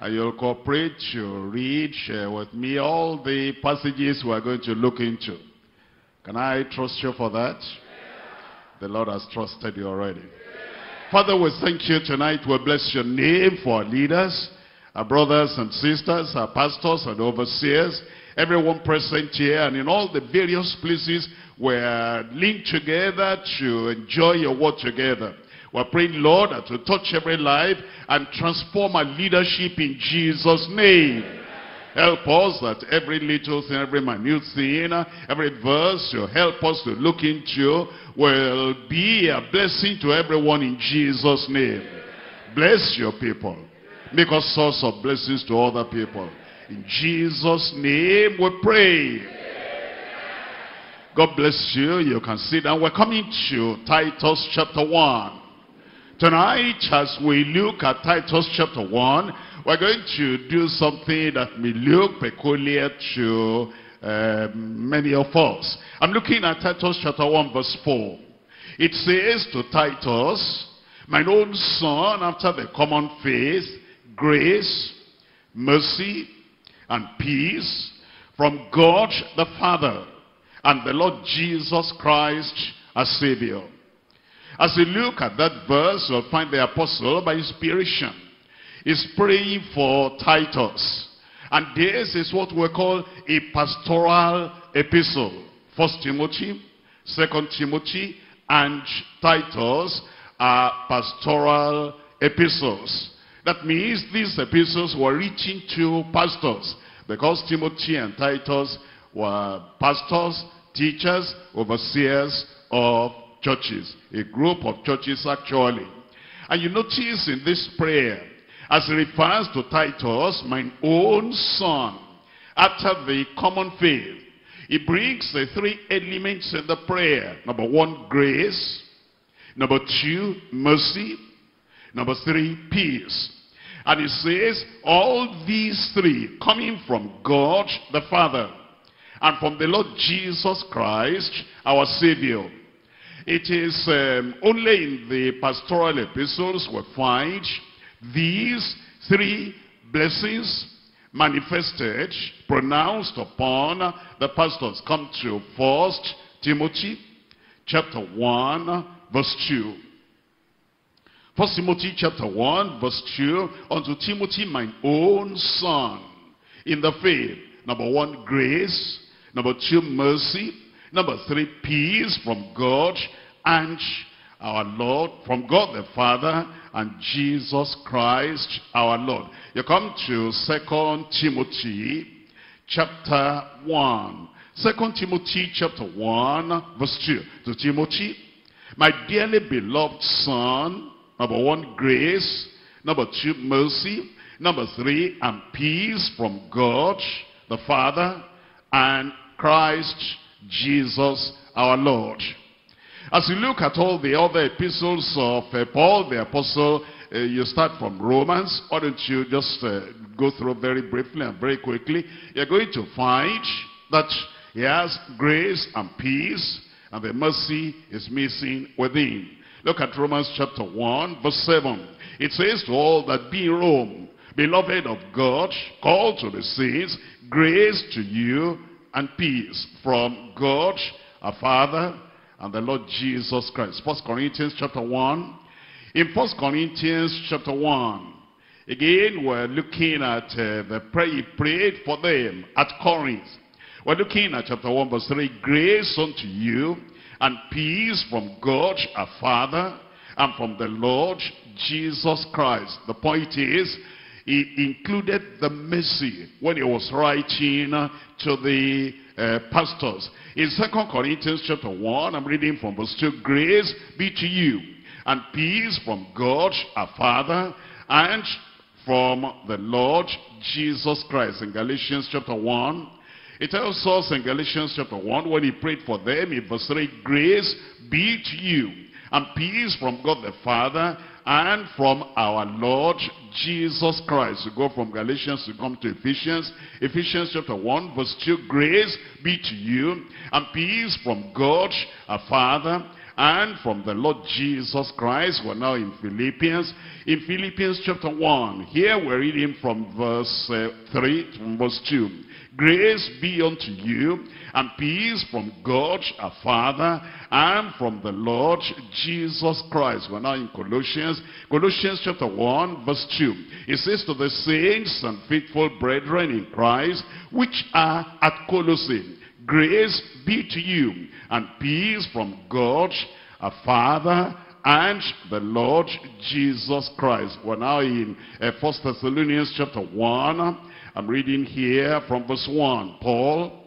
And you'll cooperate to read uh, with me all the passages we're going to look into. Can I trust you for that? The Lord has trusted you already. Father, we thank you tonight. We bless your name for our leaders, our brothers and sisters, our pastors and overseers, everyone present here and in all the various places we're linked together to enjoy your word together. We're praying, Lord, that to touch every life and transform our leadership in Jesus' name. Help us that every little thing, every minute thing, every verse you help us to look into will be a blessing to everyone in Jesus' name. Bless your people. Make us source of blessings to other people. In Jesus' name we pray. God bless you. You can sit down. We're coming to Titus chapter 1. Tonight, as we look at Titus chapter 1, we're going to do something that may look peculiar to uh, many of us. I'm looking at Titus chapter 1 verse 4. It says to Titus, Mine own son, after the common faith, grace, mercy, and peace from God the Father and the Lord Jesus Christ as Savior. As you look at that verse, you'll find the apostle by inspiration is praying for Titus. And this is what we call a pastoral epistle. First Timothy, Second Timothy, and Titus are pastoral epistles. That means these epistles were reaching to pastors because Timothy and Titus were pastors, teachers, overseers of churches. A group of churches actually. And you notice in this prayer, as it refers to Titus, my own son, after the common faith, he brings the three elements in the prayer. Number one, grace. Number two, mercy. Number three, peace. And he says, all these three coming from God the Father and from the Lord Jesus Christ, our Savior. It is um, only in the pastoral epistles we find these three blessings manifested, pronounced upon the pastors. Come to First Timothy chapter 1 verse 2. First Timothy chapter 1 verse 2. Unto Timothy my own son in the faith. Number one, grace. Number two, mercy. Number three, peace from God and our Lord, from God the Father and Jesus Christ our Lord. You come to Second Timothy chapter 1. Second Timothy chapter 1 verse 2. To Timothy, my dearly beloved son, number one, grace. Number two, mercy. Number three, and peace from God the Father and Christ Jesus our Lord. As you look at all the other epistles of uh, Paul the apostle, uh, you start from Romans. Why don't you just uh, go through very briefly and very quickly. You're going to find that he has grace and peace and the mercy is missing within. Look at Romans chapter 1 verse 7. It says to all that be in Rome, beloved of God, called to the saints, grace to you and peace from God our Father and the Lord Jesus Christ. First Corinthians chapter 1. In First Corinthians chapter 1, again we're looking at uh, the prayer he prayed for them at Corinth. We're looking at chapter 1 verse 3. Grace unto you and peace from God our Father and from the Lord Jesus Christ. The point is, he included the mercy when he was writing to the uh, pastors. In Second Corinthians chapter 1, I'm reading from verse 2, Grace be to you and peace from God our Father and from the Lord Jesus Christ. In Galatians chapter 1, it tells us in Galatians chapter 1, when he prayed for them, in verse 3, Grace be to you and peace from God the Father and from our Lord Jesus Christ. You go from Galatians to come to Ephesians. Ephesians chapter 1 verse 2. Grace be to you and peace from God our Father and from the Lord Jesus Christ. We're now in Philippians. In Philippians chapter 1, here we're reading from verse uh, 3, from verse 2. Grace be unto you, and peace from God our Father, and from the Lord Jesus Christ. We're now in Colossians. Colossians chapter 1, verse 2. It says to the saints and faithful brethren in Christ, which are at Colossae, grace be to you, and peace from God our Father, and the Lord Jesus Christ. We're now in uh, 1 Thessalonians chapter 1. I'm reading here from verse 1. Paul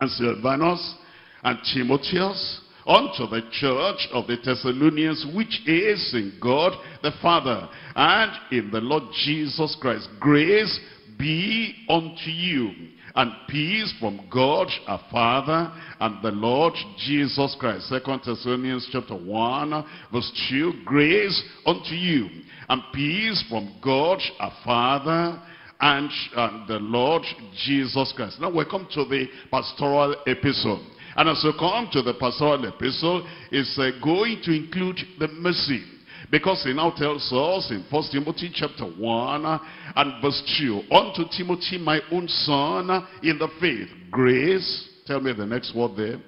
and Silvanus and Timotheus unto the church of the Thessalonians, which is in God the Father and in the Lord Jesus Christ. Grace be unto you and peace from God our Father and the Lord Jesus Christ. Second Thessalonians chapter 1 verse 2. Grace unto you and peace from God our Father and, and the Lord Jesus Christ. Now we come to the pastoral epistle. And as we come to the pastoral epistle, it's uh, going to include the mercy. Because he now tells us in 1 Timothy chapter 1 and verse 2, Unto Timothy, my own son, in the faith, grace, tell me the next word there,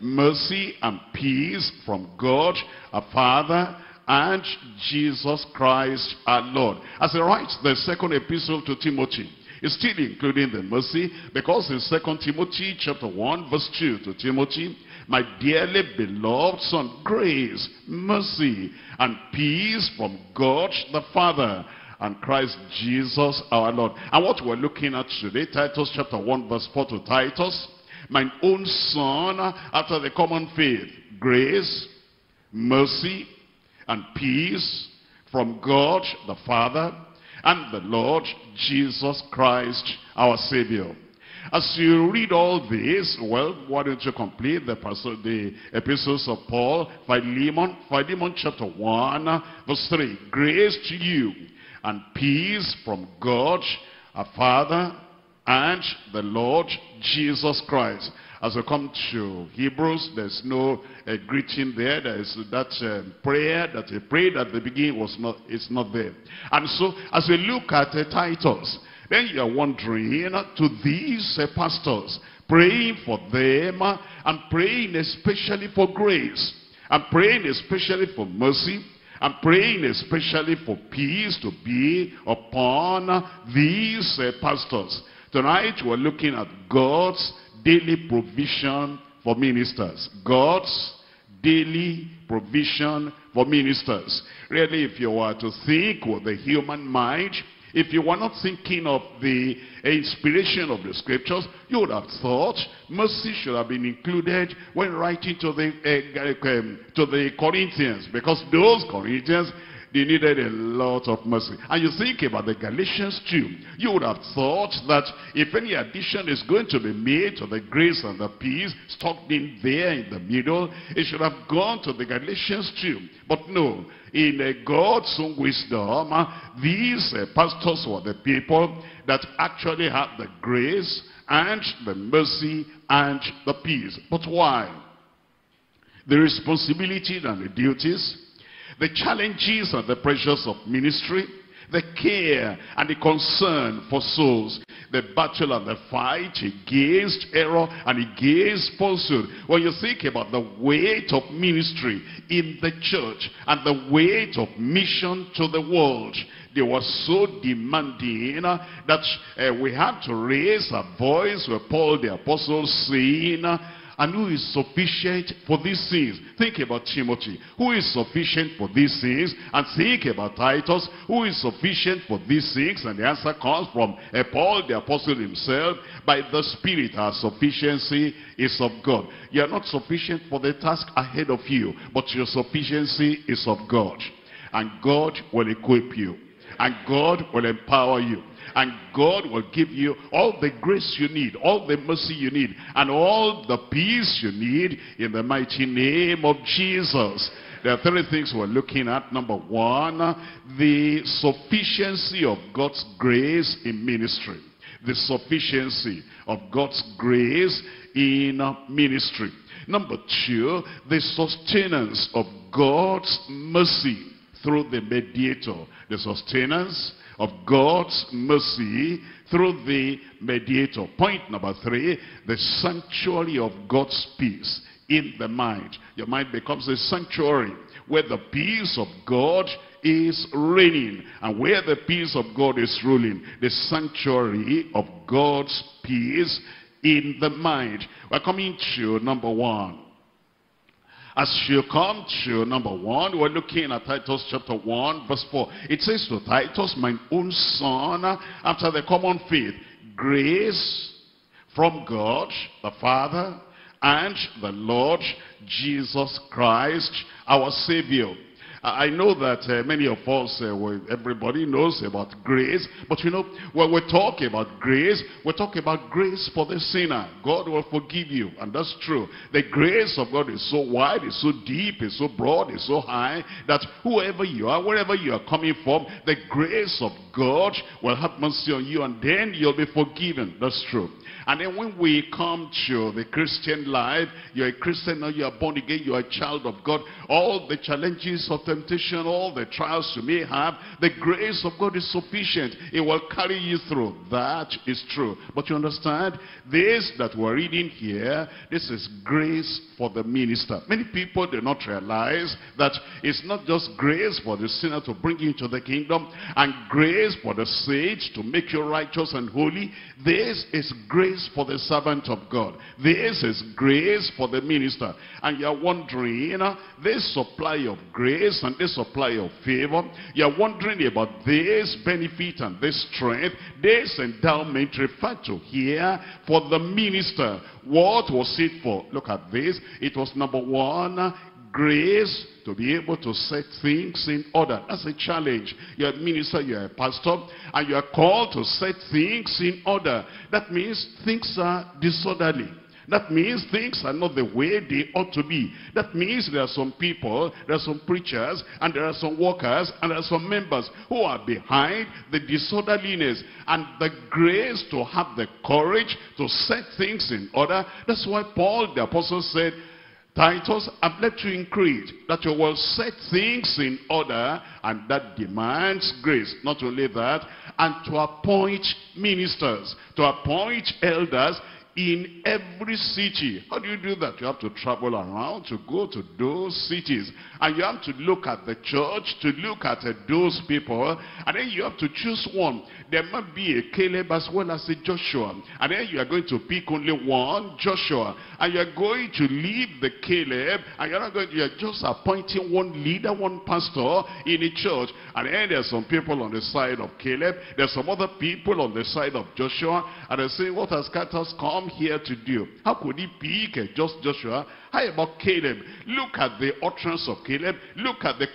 mercy and peace from God, our Father, and Jesus Christ our Lord. As he writes the second epistle to Timothy, it's still including the mercy because in 2 Timothy chapter 1 verse 2 to Timothy, my dearly beloved son, grace, mercy, and peace from God the Father and Christ Jesus our Lord. And what we're looking at today, Titus chapter 1 verse 4 to Titus, my own son after the common faith, grace, mercy, and peace from God the Father and the Lord Jesus Christ our Savior. As you read all this, well, why don't you complete the, the epistles of Paul, Philemon, Philemon chapter 1, verse 3. Grace to you and peace from God, our Father, and the Lord Jesus Christ. As we come to Hebrews, there's no uh, greeting there. There is that uh, prayer that he prayed at the beginning was not, it's not there. And so, as we look at the titles, then you're wondering to these uh, pastors, praying for them and praying especially for grace, and praying especially for mercy, and praying especially for peace to be upon these uh, pastors. Tonight we're looking at God's daily provision for ministers. God's daily provision for ministers. Really, if you were to think with the human mind, if you were not thinking of the inspiration of the scriptures, you would have thought mercy should have been included when writing to the, uh, um, to the Corinthians. Because those Corinthians, they needed a lot of mercy. And you think about the Galatians too. You would have thought that if any addition is going to be made to the grace and the peace, stuck in there in the middle, it should have gone to the Galatians too. But no, in God's own wisdom, these uh, pastors were the people that actually had the grace and the mercy and the peace. But why? The responsibility and the duties the challenges and the pressures of ministry, the care and the concern for souls, the battle and the fight against error and against falsehood. When you think about the weight of ministry in the church and the weight of mission to the world, they were so demanding that uh, we had to raise a voice with Paul the apostle saying, and who is sufficient for these things. Think about Timothy, who is sufficient for these things, and think about Titus, who is sufficient for these things, and the answer comes from uh, Paul the apostle himself, by the Spirit our sufficiency is of God. You are not sufficient for the task ahead of you, but your sufficiency is of God. And God will equip you. And God will empower you. And God will give you all the grace you need, all the mercy you need, and all the peace you need in the mighty name of Jesus. There are three things we're looking at. Number one, the sufficiency of God's grace in ministry. The sufficiency of God's grace in ministry. Number two, the sustenance of God's mercy through the mediator. The sustenance of God's mercy through the mediator. Point number three, the sanctuary of God's peace in the mind. Your mind becomes a sanctuary where the peace of God is reigning and where the peace of God is ruling. The sanctuary of God's peace in the mind. We're coming to number one. As you come to number one, we're looking at Titus chapter 1, verse 4. It says to Titus, my own son, after the common faith, grace from God, the Father, and the Lord Jesus Christ, our Savior. I know that uh, many of us, uh, everybody knows about grace. But you know, when we talk about grace, we talk about grace for the sinner. God will forgive you. And that's true. The grace of God is so wide, is so deep, is so broad, is so high, that whoever you are, wherever you are coming from, the grace of God will have mercy on you. And then you'll be forgiven. That's true. And then when we come to the Christian life, you're a Christian now, you are born again, you are a child of God. All the challenges of temptation, all the trials you may have, the grace of God is sufficient. It will carry you through. That is true. But you understand, this that we're reading here, this is grace for the minister. Many people do not realize that it's not just grace for the sinner to bring you into the kingdom and grace for the sage to make you righteous and holy. This is grace for the servant of God. This is grace for the minister. And you're wondering, you know, this supply of grace and this supply of favor, you're wondering about this benefit and this strength, this endowment referred to here for the minister. What was it for? Look at this. It was number one, grace to be able to set things in order. That's a challenge. You're a minister, you're a pastor, and you are called to set things in order. That means things are disorderly. That means things are not the way they ought to be. That means there are some people, there are some preachers, and there are some workers, and there are some members who are behind the disorderliness and the grace to have the courage to set things in order. That's why Paul the apostle said, Titus, I've left you in Crete, that you will set things in order, and that demands grace. Not only that, and to appoint ministers, to appoint elders in every city. How do you do that? You have to travel around to go to those cities. And you have to look at the church, to look at uh, those people. And then you have to choose one. There might be a Caleb as well as a Joshua. And then you are going to pick only one, Joshua. And you are going to leave the Caleb. And you're not going to, you're just appointing one leader, one pastor in a church. And then there's some people on the side of Caleb. There's some other people on the side of Joshua. And they say, what has Titus come here to do? How could he pick just Joshua? How about Caleb? Look at the utterance of Caleb. Look at the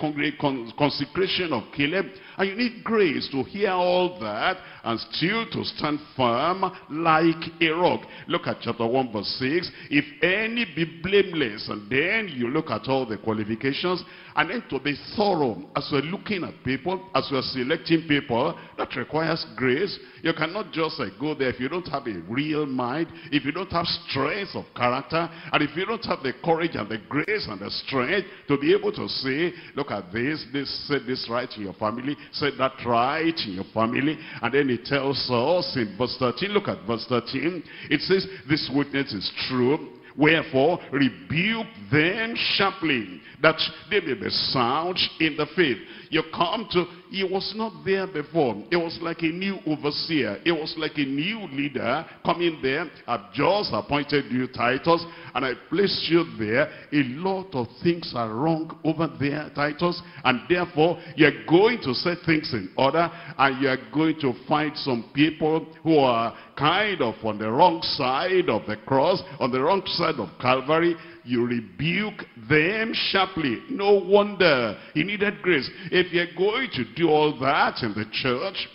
consecration of Caleb. And you need grace to hear all that and still to stand firm like a rock. Look at chapter 1 verse 6. If any be blameless, and then you look at all the qualifications, and then to be thorough as we're looking at people, as we're selecting people, that requires grace. You cannot just go there if you don't have a real mind, if you don't have strength of character, and if you don't have the courage and the grace and the strength to be able to say, look at this, this this right to your family, said that right in your family, and then it tells us in verse 13, look at verse 13, it says, this witness is true, Wherefore, rebuke them sharply, that they may be sound in the faith. You come to, he was not there before. It was like a new overseer. It was like a new leader coming there. I've just appointed you, Titus, and I placed you there. A lot of things are wrong over there, Titus, and therefore you're going to set things in order, and you're going to find some people who are kind of on the wrong side of the cross, on the wrong side of Calvary, you rebuke them sharply. No wonder he needed grace. If you're going to do all that in the church,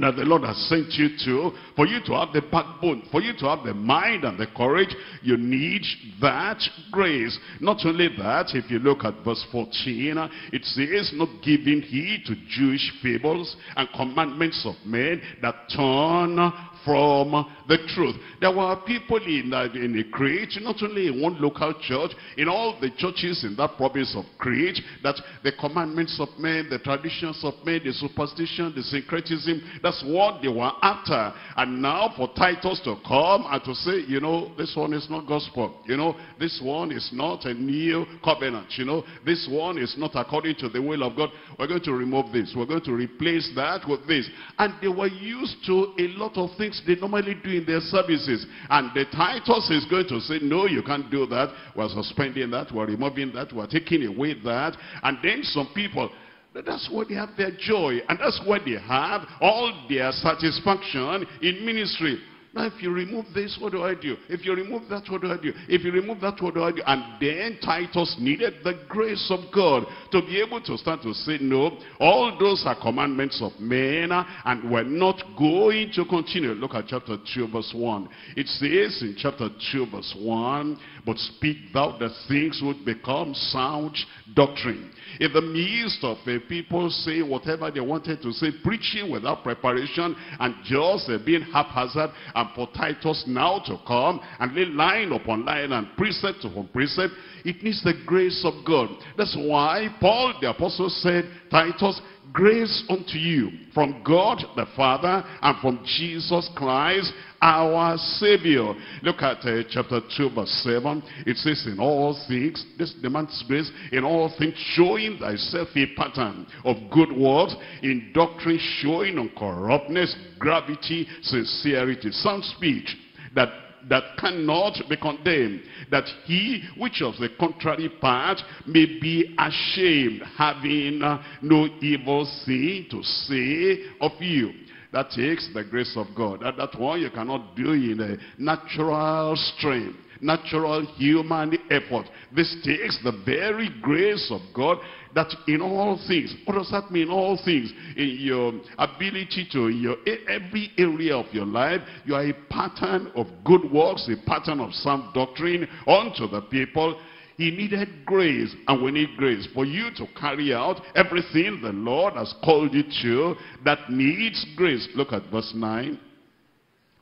that the Lord has sent you to, for you to have the backbone, for you to have the mind and the courage, you need that grace. Not only that, if you look at verse 14, it says, not giving heed to Jewish fables and commandments of men that turn from the truth. There were people in, uh, in Crete, not only in one local church, in all the churches in that province of Crete, that the commandments of men, the traditions of men, the superstition, the syncretism, that's what they were after. And now for Titus to come and to say, you know, this one is not gospel. You know, this one is not a new covenant. You know, this one is not according to the will of God. We're going to remove this. We're going to replace that with this. And they were used to a lot of things they normally do in their services. And the Titus is going to say, no, you can't do that. We're suspending that. We're removing that. We're taking away that. And then some people, that's where they have their joy. And that's where they have all their satisfaction in ministry. Now, if you remove this, what do I do? If you remove that, what do I do? If you remove that, what do I do? And then Titus needed the grace of God to be able to start to say, no, all those are commandments of men, uh, and we're not going to continue. Look at chapter 2, verse 1. It says in chapter 2, verse 1, but speak thou the things which become sound doctrine in the midst of uh, people say whatever they wanted to say, preaching without preparation and just being haphazard, and for Titus now to come and lay line upon line and precept upon precept, it needs the grace of God. That's why Paul the apostle said, Titus, grace unto you from God the Father and from Jesus Christ our Savior. Look at uh, chapter 2 verse 7. It says in all things, this demands grace, in all things showing thyself a pattern of good works, in doctrine showing uncorruptness, gravity, sincerity, sound speech, that that cannot be condemned, that he which of the contrary part may be ashamed, having uh, no evil thing to say of you. That takes the grace of God. That, that one you cannot do in a natural strength natural human effort. This takes the very grace of God that in all things, what does that mean, all things? In your ability to, in your every area of your life, you are a pattern of good works, a pattern of sound doctrine unto the people he needed grace, and we need grace for you to carry out everything the Lord has called you to that needs grace. Look at verse 9.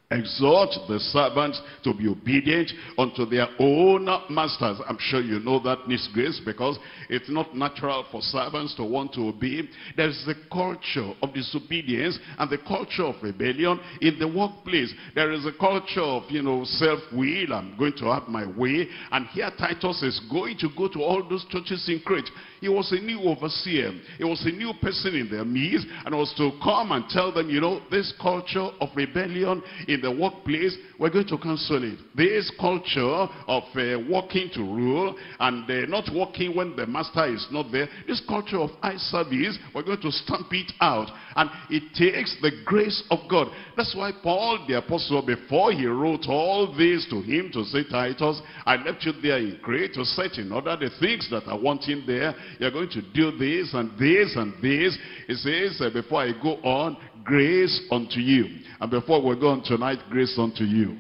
Exhort the servants to be obedient unto their own masters. I'm sure you know that needs grace because it's not natural for servants to want to obey. There's the culture of disobedience and the culture of rebellion in the workplace. There is a culture of, you know, self-will. I'm going to have my way. And here Titus is going to go to all those churches in Crete. He was a new overseer. He was a new person in their midst and was to come and tell them, you know, this culture of rebellion in the workplace, we're going to cancel it. This culture of uh, working to rule and uh, not working when the master is not there, this culture of eye service, we're going to stamp it out. And it takes the grace of God. That's why Paul the apostle, before he wrote all this to him to say, Titus, I left you there in Crete to set in order the things that I want in there. You're going to do this and this and this. He says, uh, before I go on, grace unto you. And before we go on tonight, grace unto you.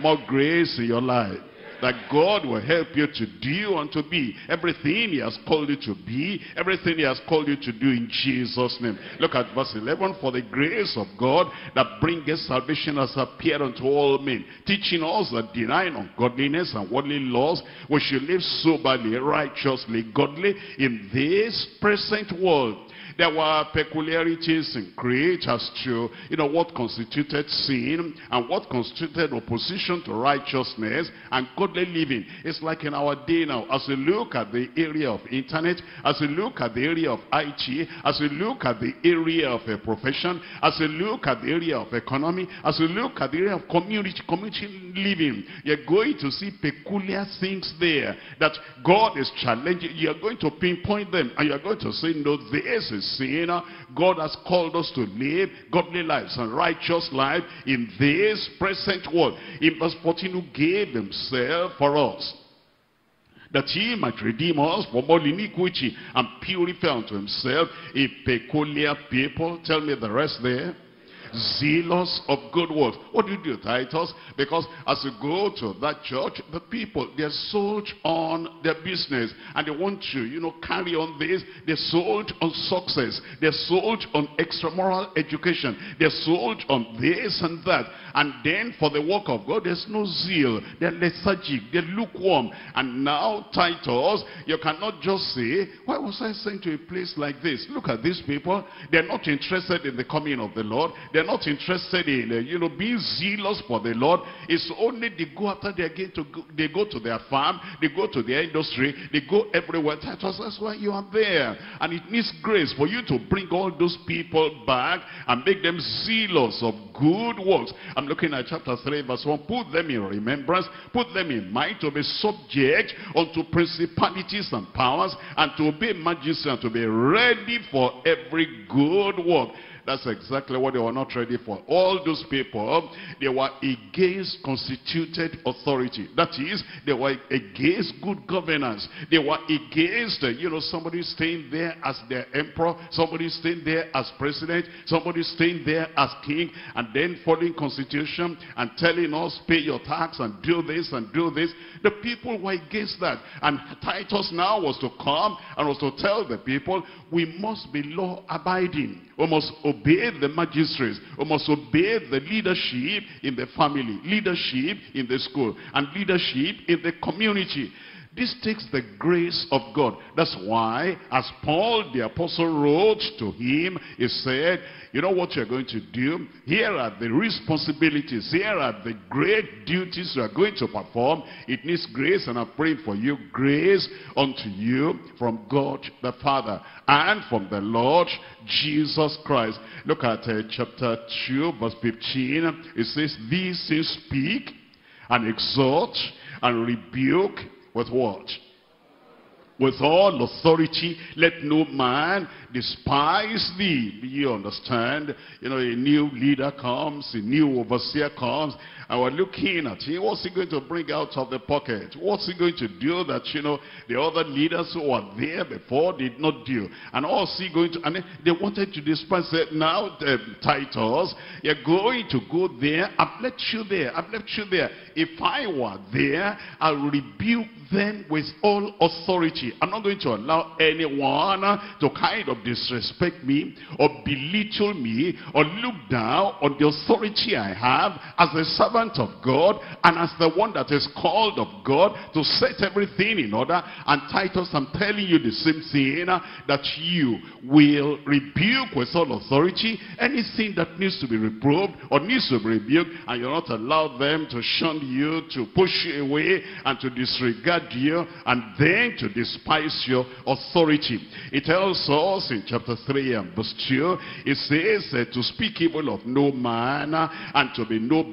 More grace in your life that God will help you to do and to be everything he has called you to be, everything he has called you to do in Jesus' name. Look at verse 11. For the grace of God that bringeth salvation has appeared unto all men, teaching us that denying ungodliness and worldly laws, we should live soberly, righteously, godly in this present world there were peculiarities in Crete as to, you know, what constituted sin and what constituted opposition to righteousness and godly living. It's like in our day now, as we look at the area of internet, as we look at the area of IT, as we look at the area of a profession, as we look at the area of economy, as we look at the area of community, community living, you're going to see peculiar things there that God is challenging. You're going to pinpoint them and you're going to say, no, this is sin, God has called us to live godly lives and righteous life in this present world. In verse 14, who gave himself for us that he might redeem us from all iniquity and purify unto himself a peculiar people. Tell me the rest there. Zealous of good works. What do you do, Titus? Because as you go to that church, the people, they're sold on their business. And they want to, you know, carry on this. They're sold on success. They're sold on extramoral education. They're sold on this and that. And then for the work of God, there's no zeal. They're lethargic. They're lukewarm. And now, Titus, you cannot just say, why was I sent to a place like this? Look at these people. They're not interested in the coming of the Lord. They're not interested in, uh, you know, being zealous for the Lord. It's only they go after they get to go, they go to their farm, they go to their industry, they go everywhere. Titus, that's why you are there. And it needs grace for you to bring all those people back and make them zealous of good works. Looking at chapter 3 verse 1. Put them in remembrance, put them in mind to be subject unto principalities and powers and to obey majesty and to be ready for every good work. That's exactly what they were not ready for. All those people, they were against constituted authority. That is, they were against good governance. They were against, uh, you know, somebody staying there as their emperor, somebody staying there as president, somebody staying there as king, and then following constitution and telling us, pay your tax and do this and do this. The people were against that. And Titus now was to come and was to tell the people, we must be law abiding. We must obey the magistrates. We must obey the leadership in the family, leadership in the school, and leadership in the community. This takes the grace of God. That's why, as Paul the apostle wrote to him, he said, you know what you're going to do? Here are the responsibilities. Here are the great duties you are going to perform. It needs grace, and I pray for you, grace unto you from God the Father and from the Lord Jesus Christ. Look at uh, chapter 2, verse 15. It says, These things speak and exhort and rebuke with what? With all authority, let no man despise thee. You understand? You know, a new leader comes, a new overseer comes, and we're looking at him. What's he going to bring out of the pocket? What's he going to do that, you know, the other leaders who were there before did not do? And what's he going to, and they wanted to despise it. Now, uh, Titus, you're going to go there. I've left you there. I've left you there. If I were there, I'll rebuke them with all authority. I'm not going to allow anyone to kind of disrespect me or belittle me or look down on the authority I have as a servant of God and as the one that is called of God to set everything in order. And Titus, I'm telling you the same thing, that you will rebuke with all authority anything that needs to be reproved or needs to be rebuked and you'll not allow them to shun you, to push you away and to disregard you and then to despise your authority. It tells us in chapter 3 and verse 2, it says uh, to speak evil of no man uh, and to be no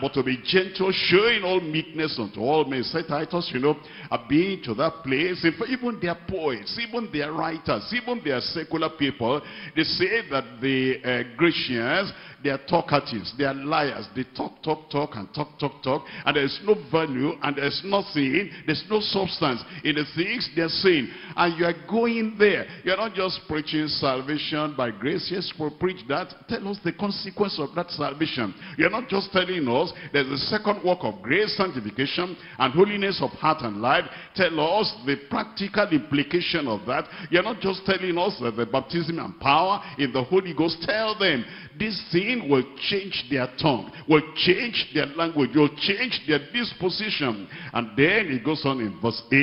but to be gentle, showing all meekness unto all men. Say Titus, you know, I've been to that place. even their poets, even their writers, even their secular people, they say that the uh, Grecians, they are talkatives, they are liars. They talk, talk, talk, and talk, talk, talk, and there's no value, and there's nothing, there's no substance in the things they're saying. And you are going there. You're not just preaching salvation by grace. Yes, we preach that. Tell us the consequence of that salvation. You're not just telling us there's a second work of grace, sanctification, and holiness of heart and life. Tell us the practical implication of that. You're not just telling us that the baptism and power in the Holy Ghost. Tell them this will change their tongue, will change their language, will change their disposition. And then it goes on in verse 8.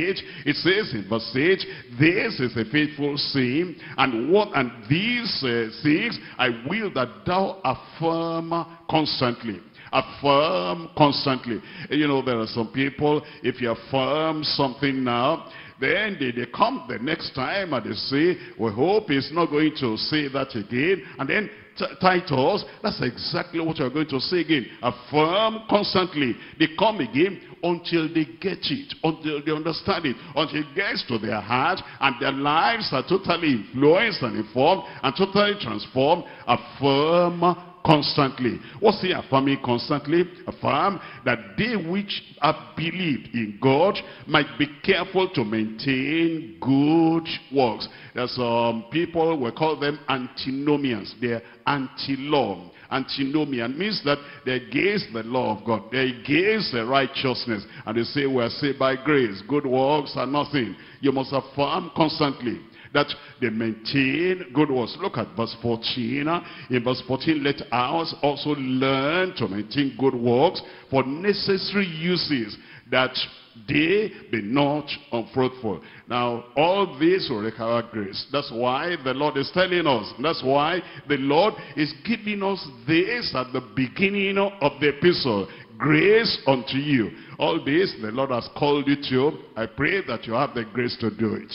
It says in verse 8, This is a faithful saying, and what and these uh, things I will that thou affirm constantly affirm constantly. You know, there are some people, if you affirm something now, then they, they come the next time and they say, we hope he's not going to say that again. And then Titus, that's exactly what you're going to say again. Affirm constantly. They come again until they get it, until they understand it, until it gets to their heart and their lives are totally influenced and informed and totally transformed. Affirm constantly. What's he affirming constantly? Affirm that they which have believed in God might be careful to maintain good works. There's some people, we call them antinomians. They're anti-law. Antinomian means that they're against the law of God. They're against the righteousness. And they say, we're saved by grace. Good works are nothing. You must affirm constantly that they maintain good works. Look at verse 14. In verse 14, let us also learn to maintain good works for necessary uses that they be not unfruitful. Now, all this will require grace. That's why the Lord is telling us. That's why the Lord is giving us this at the beginning of the epistle. Grace unto you. All this the Lord has called you to. I pray that you have the grace to do it.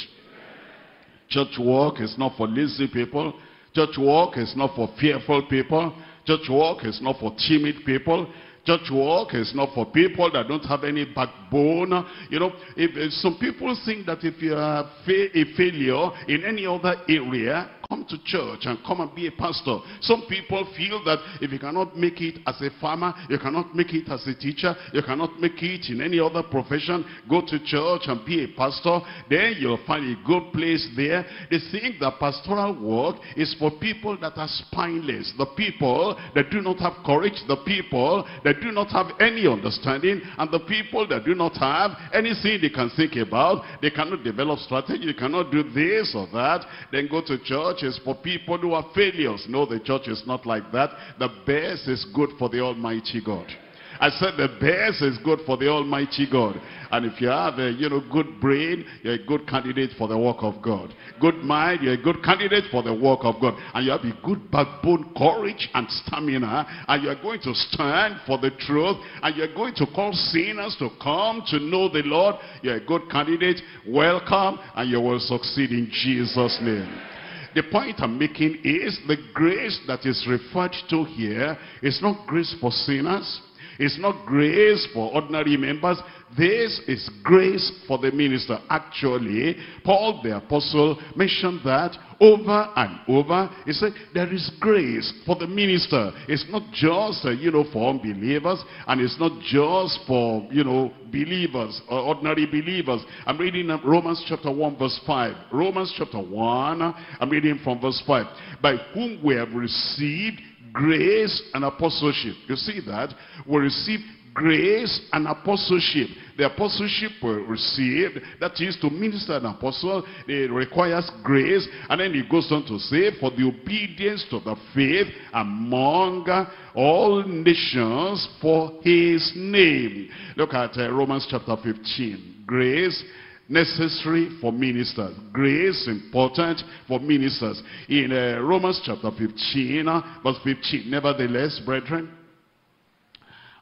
Church work is not for lazy people. Church work is not for fearful people. Church work is not for timid people. Church work is not for people that don't have any backbone. You know, if, if some people think that if you are fa a failure in any other area, come to church and come and be a pastor. Some people feel that if you cannot make it as a farmer, you cannot make it as a teacher, you cannot make it in any other profession, go to church and be a pastor, then you'll find a good place there. They think that pastoral work is for people that are spineless, the people that do not have courage, the people that do not have any understanding, and the people that do not have anything they can think about. They cannot develop strategy, they cannot do this or that. Then go to church for people who are failures. No, the church is not like that. The best is good for the Almighty God. I said the best is good for the Almighty God. And if you have a you know, good brain, you're a good candidate for the work of God. Good mind, you're a good candidate for the work of God. And you have a good backbone, courage, and stamina. And you're going to stand for the truth. And you're going to call sinners to come to know the Lord. You're a good candidate. Welcome. And you will succeed in Jesus' name. The point I'm making is the grace that is referred to here is not grace for sinners. It's not grace for ordinary members. This is grace for the minister. Actually, Paul the apostle mentioned that over and over. He said, there is grace for the minister. It's not just, uh, you know, for unbelievers, and it's not just for, you know, believers, or ordinary believers. I'm reading uh, Romans chapter 1, verse 5. Romans chapter 1, uh, I'm reading from verse 5. By whom we have received grace and apostleship. You see that? We receive grace and apostleship. The apostleship we received, that is to minister an apostle, it requires grace. And then he goes on to say, for the obedience to the faith among all nations for his name. Look at uh, Romans chapter 15. Grace necessary for ministers. Grace important for ministers. In uh, Romans chapter 15, uh, verse 15, nevertheless, brethren,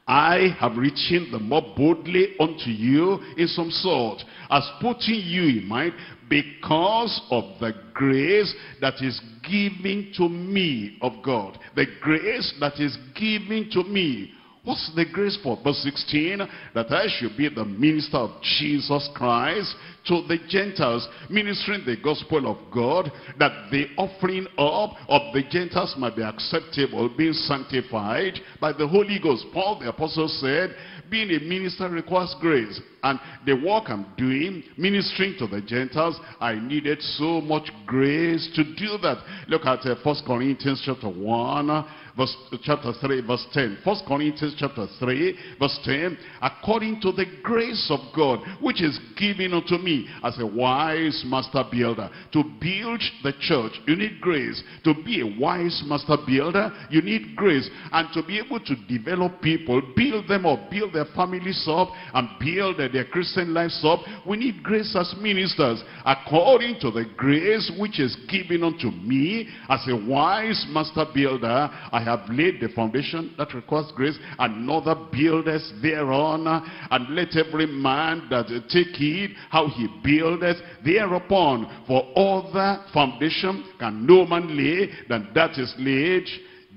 I have written the more boldly unto you in some sort, as putting you in mind, because of the grace that is given to me of God. The grace that is given to me What's the grace for? Verse 16, that I should be the minister of Jesus Christ to the Gentiles, ministering the gospel of God, that the offering up of the Gentiles might be acceptable, being sanctified by the Holy Ghost. Paul the apostle said, being a minister requires grace. And the work I'm doing, ministering to the Gentiles, I needed so much grace to do that. Look at uh, 1 Corinthians chapter 1, verse, uh, chapter 3, verse 10. 1 Corinthians chapter 3, verse 10. According to the grace of God, which is given unto me as a wise master builder. To build the church, you need grace. To be a wise master builder, you need grace. And to be able to develop people, build them up, build their families up, and build their Christian lives up, we need grace as ministers. According to the grace which is given unto me as a wise master builder, have laid the foundation that requires grace, another builders thereon, and let every man that take heed how he buildeth thereupon. For other foundation can no man lay than that is laid,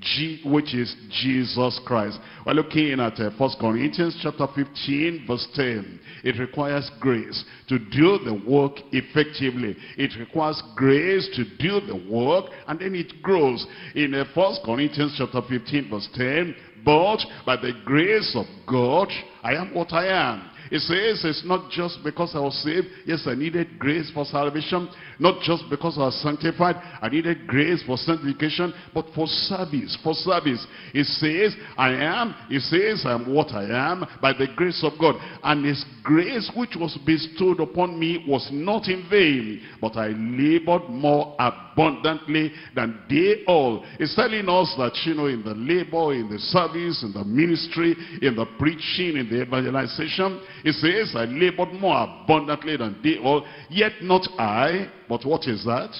G, which is Jesus Christ. We're looking at uh, 1 Corinthians chapter 15 verse 10. It requires grace to do the work effectively. It requires grace to do the work and then it grows. In uh, 1 Corinthians chapter 15 verse 10, but by the grace of God, I am what I am. It says it's not just because I was saved. Yes, I needed grace for salvation. Not just because I was sanctified. I needed grace for sanctification. But for service. For service. It says I am. It says I am what I am by the grace of God. And his grace which was bestowed upon me was not in vain. But I labored more abundantly than they all. It's telling us that, you know, in the labor, in the service, in the ministry, in the preaching, in the evangelization, it says, I labored more abundantly than they all, yet not I, but what is that?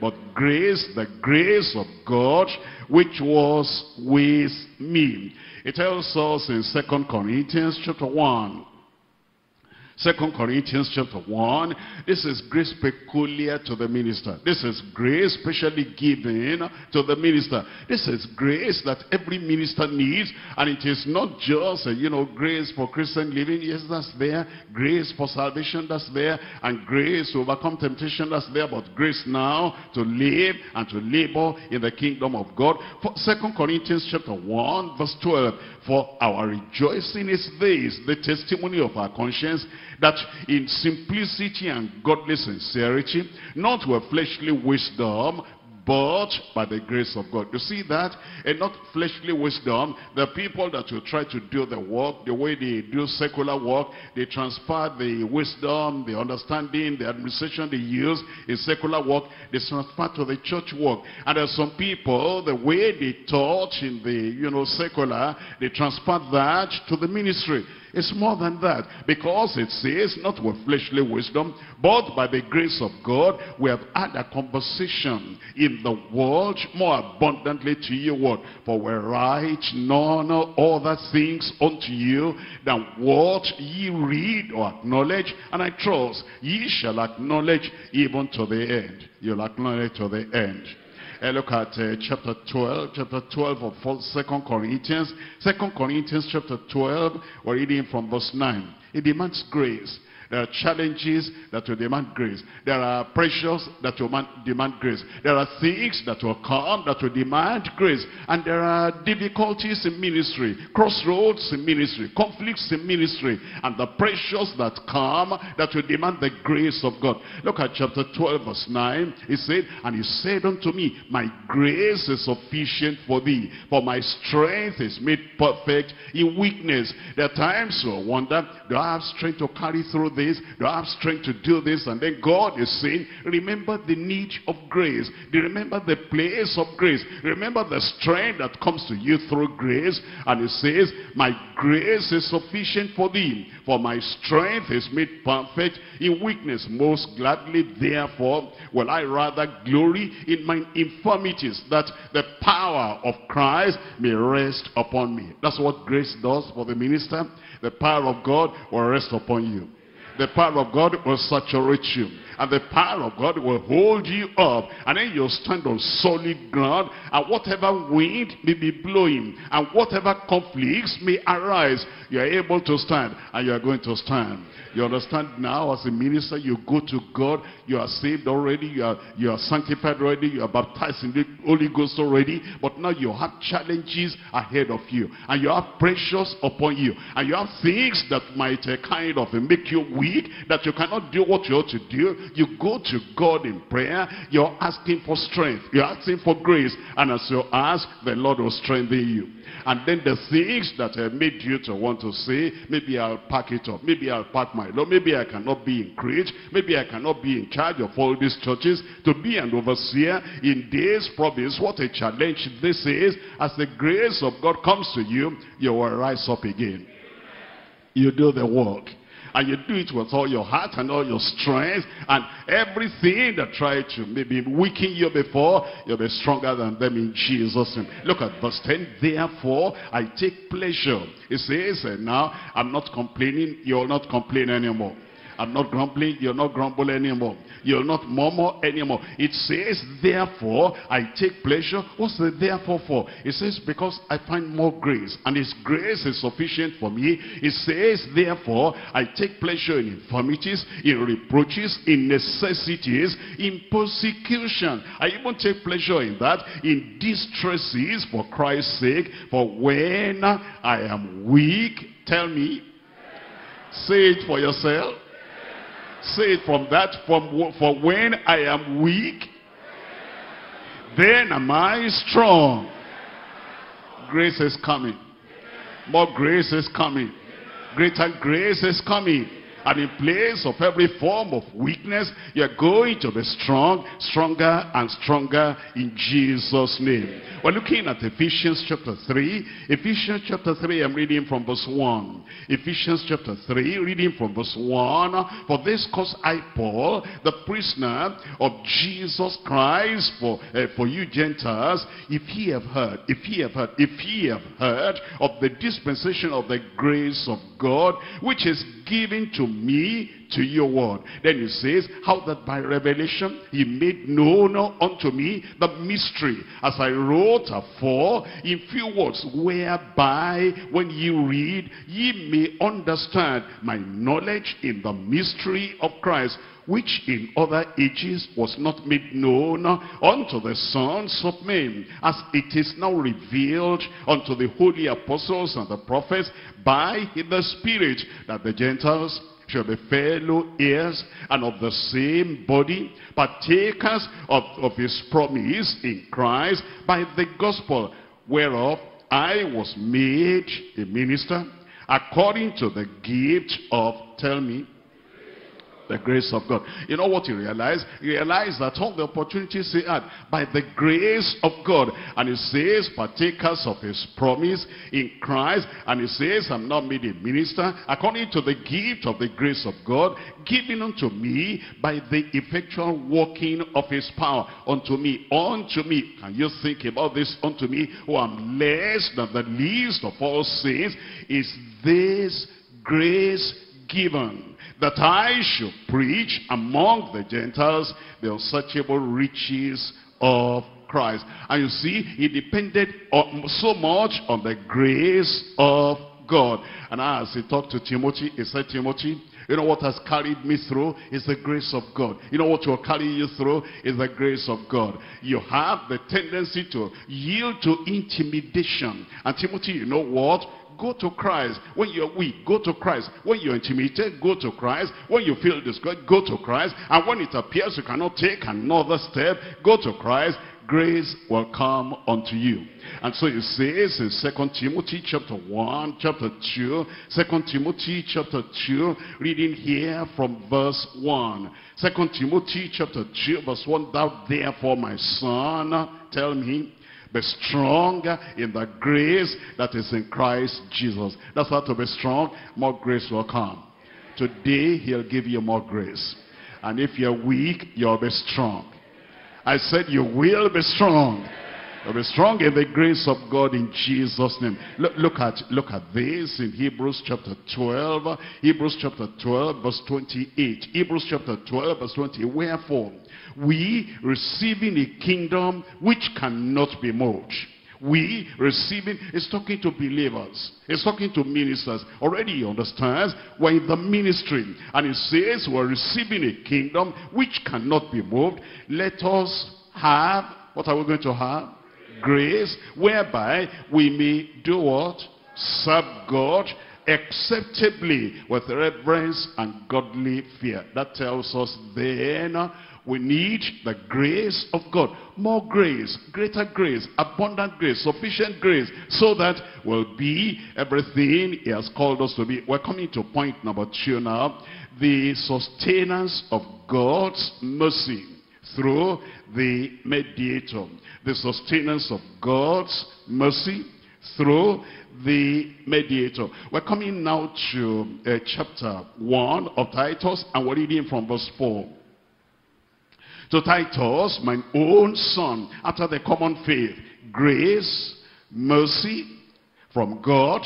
But grace, the grace of God, which was with me. It tells us in Second Corinthians chapter 1, Second Corinthians chapter 1. This is grace peculiar to the minister. This is grace specially given to the minister. This is grace that every minister needs. And it is not just, uh, you know, grace for Christian living. Yes, that's there. Grace for salvation, that's there. And grace to overcome temptation, that's there. But grace now to live and to labor in the kingdom of God. For Second Corinthians chapter 1, verse 12. For our rejoicing is this, the testimony of our conscience, that in simplicity and godly sincerity, not with fleshly wisdom, but by the grace of God. You see that? And not fleshly wisdom. The people that will try to do the work, the way they do secular work, they transfer the wisdom, the understanding, the administration they use in secular work, they transfer to the church work. And there's some people, the way they taught in the, you know, secular, they transfer that to the ministry. It's more than that. Because it says, not with fleshly wisdom, but by the grace of God, we have had a conversation in the world more abundantly to you what? For we write none other things unto you than what ye read or acknowledge. And I trust ye shall acknowledge even to the end. You'll acknowledge to the end. And look at uh, chapter 12, chapter 12 of Second Corinthians. Second Corinthians chapter 12, we're reading from verse 9. It demands grace. There are challenges that will demand grace. There are pressures that will demand grace. There are things that will come that will demand grace. And there are difficulties in ministry, crossroads in ministry, conflicts in ministry, and the pressures that come that will demand the grace of God. Look at chapter 12 verse 9. He said, And he said unto me, My grace is sufficient for thee, for my strength is made perfect in weakness. There are times you wonder, do I have strength to carry through this? Do I have strength to do this? And then God is saying, remember the need of grace. Remember the place of grace. Remember the strength that comes to you through grace. And he says, my grace is sufficient for thee. For my strength is made perfect in weakness. Most gladly, therefore, will I rather glory in my infirmities, that the power of Christ may rest upon me. That's what grace does for the minister. The power of God will rest upon you the power of God will saturate you. And the power of God will hold you up. And then you'll stand on solid ground. And whatever wind may be blowing. And whatever conflicts may arise. You are able to stand. And you are going to stand. You understand now as a minister, you go to God, you are saved already, you are, you are sanctified already, you are baptized in the Holy Ghost already, but now you have challenges ahead of you, and you have pressures upon you, and you have things that might uh, kind of make you weak, that you cannot do what you ought to do. You go to God in prayer, you're asking for strength, you're asking for grace, and as you ask, the Lord will strengthen you. And then the things that uh, made you to want to say, maybe I'll pack it up. Maybe I'll pack my law. Maybe I cannot be in Crete. Maybe I cannot be in charge of all these churches. To be an overseer in this province, what a challenge this is. As the grace of God comes to you, you will rise up again. You do the work and you do it with all your heart and all your strength and everything that tried to maybe weaken you before, you'll be stronger than them in Jesus' name. Look at verse 10. Therefore, I take pleasure. It says, now, I'm not complaining. You'll not complain anymore. I'm not grumbling. You'll not grumble anymore. You'll not murmur anymore. It says, therefore, I take pleasure. What's the therefore for? It says, because I find more grace. And his grace is sufficient for me. It says, therefore, I take pleasure in infirmities, in reproaches, in necessities, in persecution. I even take pleasure in that, in distresses for Christ's sake. For when I am weak, tell me, say it for yourself. Say it from that, from for when I am weak, then am I strong. Grace is coming. More grace is coming. Greater grace is coming. And in place of every form of weakness, you're going to be strong, stronger and stronger in Jesus' name. We're looking at Ephesians chapter 3. Ephesians chapter 3, I'm reading from verse 1. Ephesians chapter 3, reading from verse 1. For this cause I, Paul, the prisoner of Jesus Christ, for, uh, for you Gentiles, if ye have heard, if ye have heard, if ye have heard of the dispensation of the grace of God, which is given to me to your word. Then he says, how that by revelation he made known unto me the mystery, as I wrote afore in few words, whereby when ye read, ye may understand my knowledge in the mystery of Christ, which in other ages was not made known unto the sons of men, as it is now revealed unto the holy apostles and the prophets by the Spirit, that the Gentiles shall be fellow heirs and of the same body, partakers of, of his promise in Christ by the gospel, whereof I was made a minister according to the gift of, tell me, the grace of God. You know what he realized? He realized that all the opportunities he had by the grace of God. And he says, partakers of his promise in Christ. And he says, I'm not made a minister according to the gift of the grace of God given unto me by the effectual working of his power unto me. Unto me. Can you think about this? Unto me who am less than the least of all saints is this grace given that I should preach among the Gentiles the unsearchable riches of Christ. And you see, he depended on, so much on the grace of God. And as he talked to Timothy, he said, Timothy, you know what has carried me through is the grace of God. You know what will carry you through is the grace of God. You have the tendency to yield to intimidation. And Timothy, you know what? Go to Christ. When you're weak, go to Christ. When you're intimidated, go to Christ. When you feel discouraged, go to Christ. And when it appears you cannot take another step, go to Christ. Grace will come unto you. And so it says in Second Timothy chapter 1, chapter 2, 2 Timothy chapter 2, reading here from verse 1. 2 Timothy chapter 2, verse 1, Thou therefore, my son, tell me, be strong in the grace that is in Christ Jesus. That's how to be strong. More grace will come. Today, he'll give you more grace. And if you're weak, you'll be strong. I said you will be strong. You'll be strong in the grace of God in Jesus' name. Look, look, at, look at this in Hebrews chapter 12. Hebrews chapter 12 verse 28. Hebrews chapter 12 verse 20. Wherefore, we receiving a kingdom which cannot be moved. We receiving, is talking to believers. It's talking to ministers. Already he understands we're in the ministry. And he says we're receiving a kingdom which cannot be moved. Let us have, what are we going to have? Grace, whereby we may do what? Serve God acceptably with reverence and godly fear. That tells us then we need the grace of God. More grace, greater grace, abundant grace, sufficient grace, so that we'll be everything he has called us to be. We're coming to point number two now. The sustenance of God's mercy through the mediator. The sustenance of God's mercy through the mediator. We're coming now to uh, chapter 1 of Titus and we're reading from verse 4 to Titus, my own son, after the common faith, grace, mercy from God,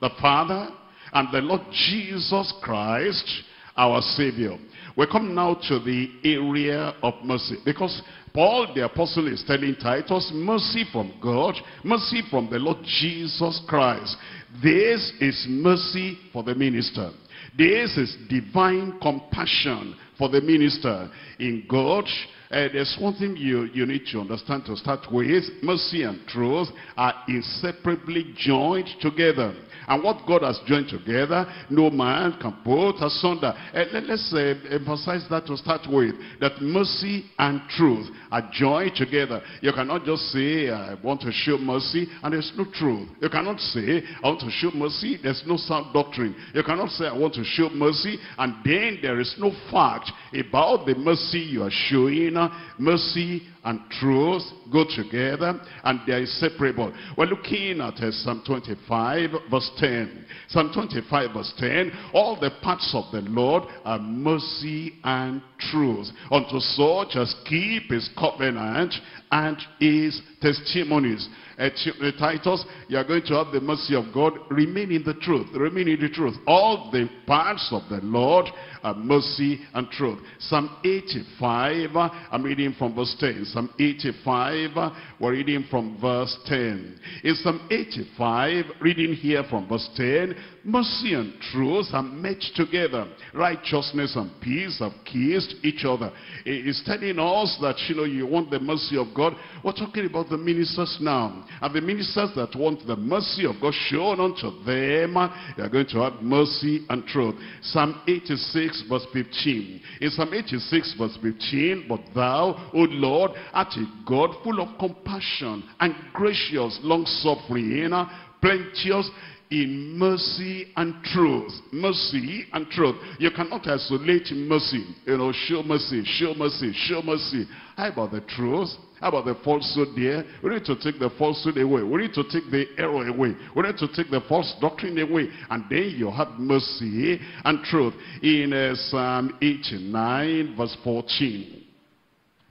the Father, and the Lord Jesus Christ, our Savior. We come now to the area of mercy because Paul the apostle is telling Titus, mercy from God, mercy from the Lord Jesus Christ. This is mercy for the minister. This is divine compassion for the minister. In God, uh, there's one thing you, you need to understand to start with. Mercy and truth are inseparably joined together. And what God has joined together, no man can put asunder. Uh, let, us uh, emphasize that to start with. That mercy and truth are joined together. You cannot just say, I want to show mercy, and there's no truth. You cannot say, I want to show mercy, there's no sound doctrine. You cannot say, I want to show mercy, and then there is no fact about the mercy you are showing. Mercy and truth go together and they are inseparable. We're looking at uh, Psalm 25 verse 10. Psalm 25 verse 10, all the parts of the Lord are mercy and truth unto such as keep his covenant and his testimonies. Titus, you are going to have the mercy of God. Remain in the truth. Remain in the truth. All the parts of the Lord are mercy and truth. Psalm 85, I'm reading from verse 10. Psalm 85, we're reading from verse 10. In Psalm 85, reading here from verse 10, mercy and truth are met together. Righteousness and peace have kissed each other. It's telling us that, you know, you want the mercy of God. We're talking about the ministers now. And the ministers that want the mercy of God shown unto them, they are going to have mercy and truth. Psalm 86 verse 15. In Psalm 86 verse 15, But thou, O Lord, art a God full of compassion and gracious, long-suffering, plenteous in mercy and truth. Mercy and truth. You cannot isolate mercy. You know, show mercy, show mercy, show mercy. How about the truth? How about the falsehood there? We need to take the falsehood away. We need to take the error away. We need to take the false doctrine away. And then you have mercy and truth. In uh, Psalm 89 verse 14.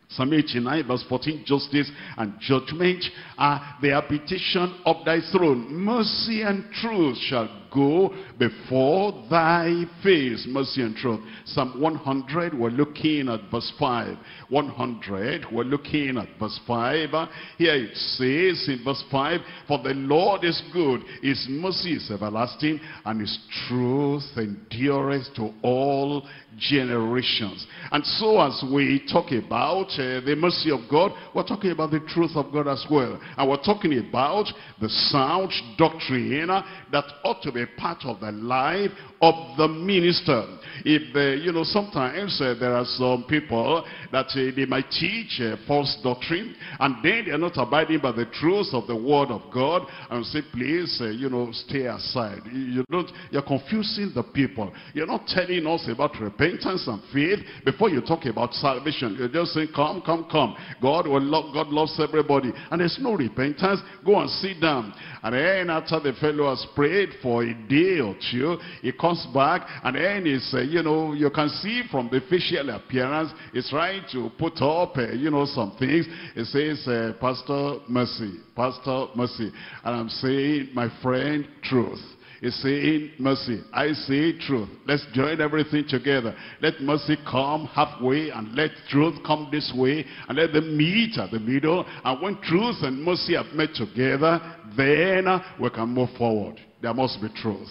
Psalm 89 verse 14, justice and judgment are the habitation of thy throne. Mercy and truth shall go before thy face. Mercy and truth. Psalm 100, we're looking at verse 5. 100, we're looking at verse 5. Here it says in verse 5, For the Lord is good, his mercy is everlasting, and his truth endureth to all generations. And so as we talk about uh, the mercy of God, we're talking about the truth of God as well. And we're talking about the sound doctrine that ought to be part of the life of the minister. If, uh, you know, sometimes uh, there are some people that uh, they might teach uh, false doctrine and then they're not abiding by the truth of the word of God and say, please, uh, you know, stay aside. You, you don't, you're confusing the people. You're not telling us about repentance and faith before you talk about salvation. You're just saying, come, come, come. God will love, God loves everybody. And there's no repentance. Go and sit down. And then after the fellow has prayed for a day or two, he comes back and then he's, uh, you know, you can see from the facial appearance, he's trying to put up, uh, you know, some things. He says, uh, Pastor, mercy, Pastor, mercy. And I'm saying, my friend, truth. He's saying mercy. I say truth. Let's join everything together. Let mercy come halfway and let truth come this way and let them meet at the middle. And when truth and mercy have met together, then we can move forward. There must be truth.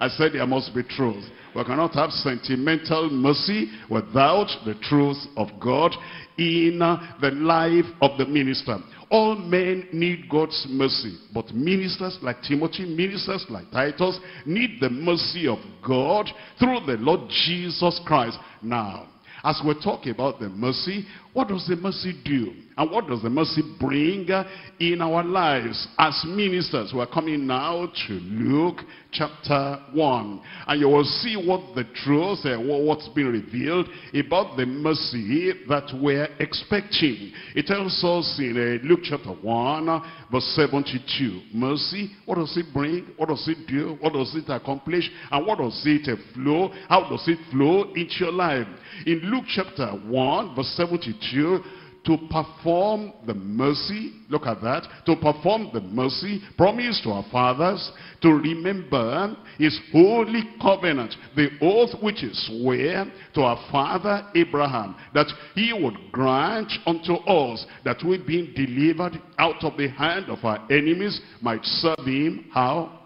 I said there must be truth. We cannot have sentimental mercy without the truth of God in uh, the life of the minister. All men need God's mercy. But ministers like Timothy, ministers like Titus, need the mercy of God through the Lord Jesus Christ. Now, as we talk about the mercy, what does the mercy do? And what does the mercy bring in our lives as ministers? We're coming now to Luke chapter 1. And you will see what the truth, uh, what's been revealed about the mercy that we're expecting. It tells us in uh, Luke chapter 1, verse 72. Mercy, what does it bring? What does it do? What does it accomplish? And what does it uh, flow? How does it flow into your life? In Luke chapter 1, verse 72, to perform the mercy, look at that, to perform the mercy promised to our fathers, to remember his holy covenant, the oath which is sware to our father Abraham, that he would grant unto us that we being delivered out of the hand of our enemies might serve him, how?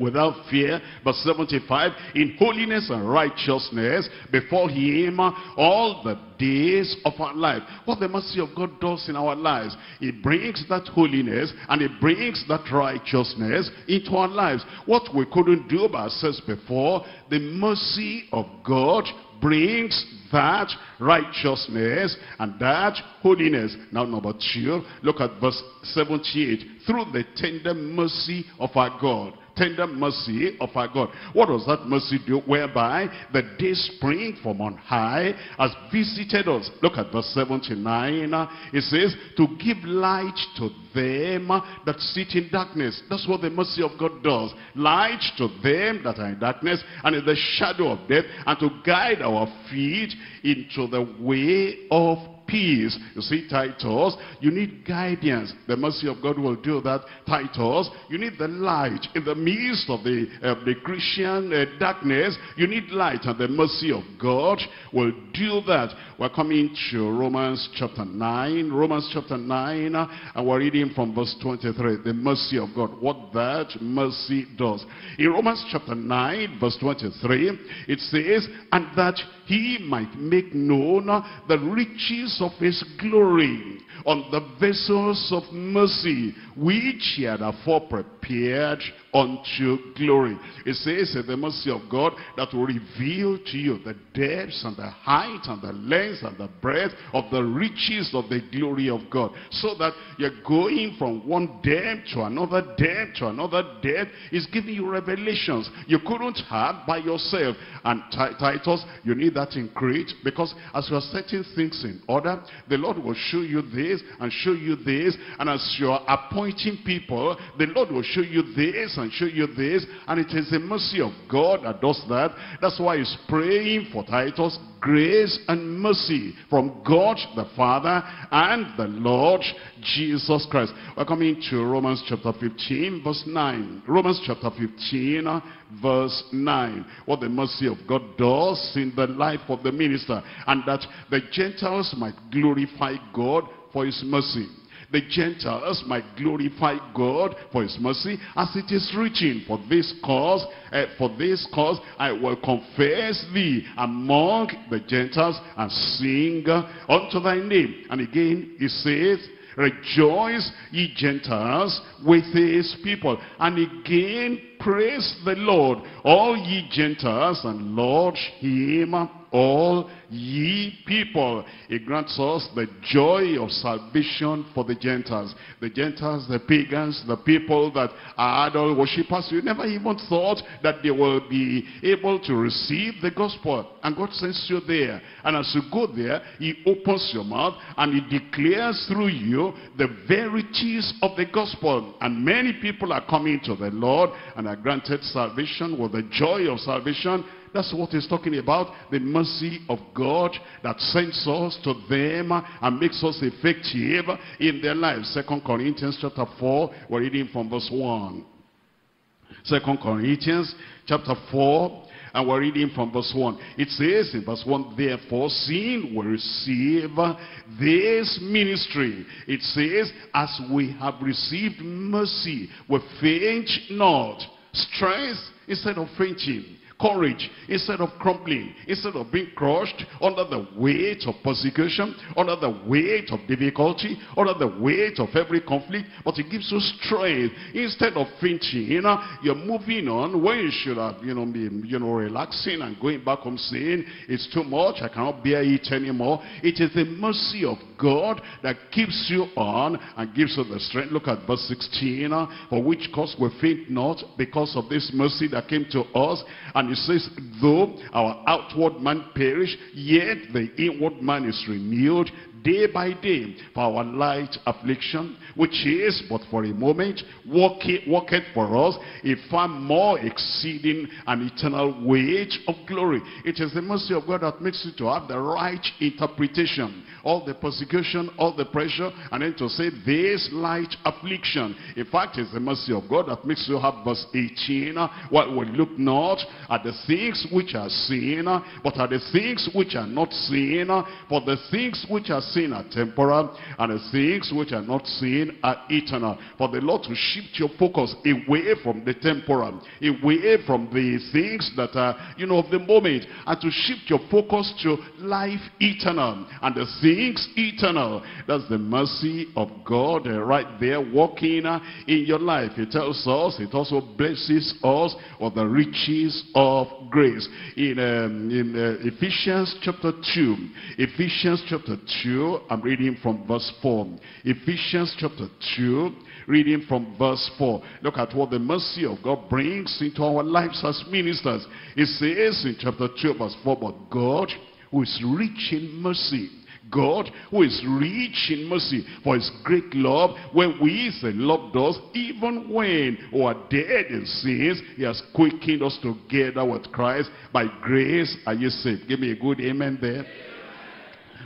Without fear. Verse 75, in holiness and righteousness before him all the days of our life. What the mercy of God does in our lives, it brings that holiness and it brings that righteousness into our lives. What we couldn't do by ourselves before, the mercy of God brings that righteousness and that holiness. Now number two, look at verse 78. Through the tender mercy of our God tender mercy of our God. What does that mercy do? Whereby the day spring from on high has visited us. Look at verse 79. It says, to give light to them that sit in darkness. That's what the mercy of God does. Light to them that are in darkness and in the shadow of death and to guide our feet into the way of peace. You see, Titus, you need guidance. The mercy of God will do that. Titus, you need the light in the midst of the, uh, the Christian uh, darkness. You need light, and the mercy of God will do that. We're coming to Romans chapter 9. Romans chapter 9, uh, and we're reading from verse 23. The mercy of God, what that mercy does. In Romans chapter 9, verse 23, it says, and that he might make known the riches of his glory on the vessels of mercy which he had afore prepared unto glory. It says in the mercy of God that will reveal to you the depths and the height and the length and the breadth of the riches of the glory of God. So that you're going from one depth to another depth to another depth. Is giving you revelations you couldn't have by yourself. And Titus, you need that in Crete because as you're setting things in order, the Lord will show you this and show you this. And as you're appointing people, the Lord will show you this and show you this. And it is the mercy of God that does that. That's why he's praying for Titus grace and mercy from God the Father and the Lord Jesus Christ. We're coming to Romans chapter 15 verse 9. Romans chapter 15 uh, verse 9. What the mercy of God does in the life of the minister and that the Gentiles might glorify God for his mercy the Gentiles might glorify God for his mercy as it is written for this cause uh, for this cause I will confess thee among the Gentiles and sing unto thy name. And again he says rejoice ye Gentiles with his people. And again praise the Lord all ye Gentiles and laud him all ye people. He grants us the joy of salvation for the Gentiles. The Gentiles, the pagans, the people that are idol worshippers. You never even thought that they will be able to receive the gospel. And God sends you there. And as you go there, he opens your mouth and he declares through you the verities of the gospel. And many people are coming to the Lord and are granted salvation with the joy of salvation that's what he's talking about. The mercy of God that sends us to them and makes us effective in their lives. Second Corinthians chapter 4, we're reading from verse 1. Second Corinthians chapter 4, and we're reading from verse 1. It says in verse 1, Therefore, seeing we receive this ministry, it says, As we have received mercy, we faint not. Strength instead of fainting courage instead of crumbling, instead of being crushed under the weight of persecution, under the weight of difficulty, under the weight of every conflict, but it gives you strength. Instead of fainting, you know, you're moving on when you should have, you know, been, you know, relaxing and going back home saying, it's too much, I cannot bear it anymore. It is the mercy of God that keeps you on and gives you the strength. Look at verse 16, uh, for which cause we faint not because of this mercy that came to us and and it says, though our outward man perish, yet the inward man is renewed day by day for our light affliction, which is but for a moment, worketh, for us a far more exceeding and eternal wage of glory. It is the mercy of God that makes you to have the right interpretation. All the persecution, all the pressure, and then to say this light affliction. In fact, it's the mercy of God that makes you have verse 18. What we look not at the things which are seen, but at the things which are not seen. For the things which are seen are temporal, and the things which are not seen are eternal. For the Lord to shift your focus away from the temporal, away from the things that are, you know, of the moment, and to shift your focus to life eternal, and the things eternal. That's the mercy of God uh, right there working uh, in your life. It tells us, it also blesses us of the riches of grace. In, um, in uh, Ephesians chapter 2, Ephesians chapter 2, I'm reading from verse 4. Ephesians chapter 2, reading from verse 4. Look at what the mercy of God brings into our lives as ministers. It says in chapter 2 verse 4, But God, who is rich in mercy, God who is rich in mercy for his great love when we the loved us even when we are dead in sins he has quickened us together with Christ by grace are you saved give me a good amen there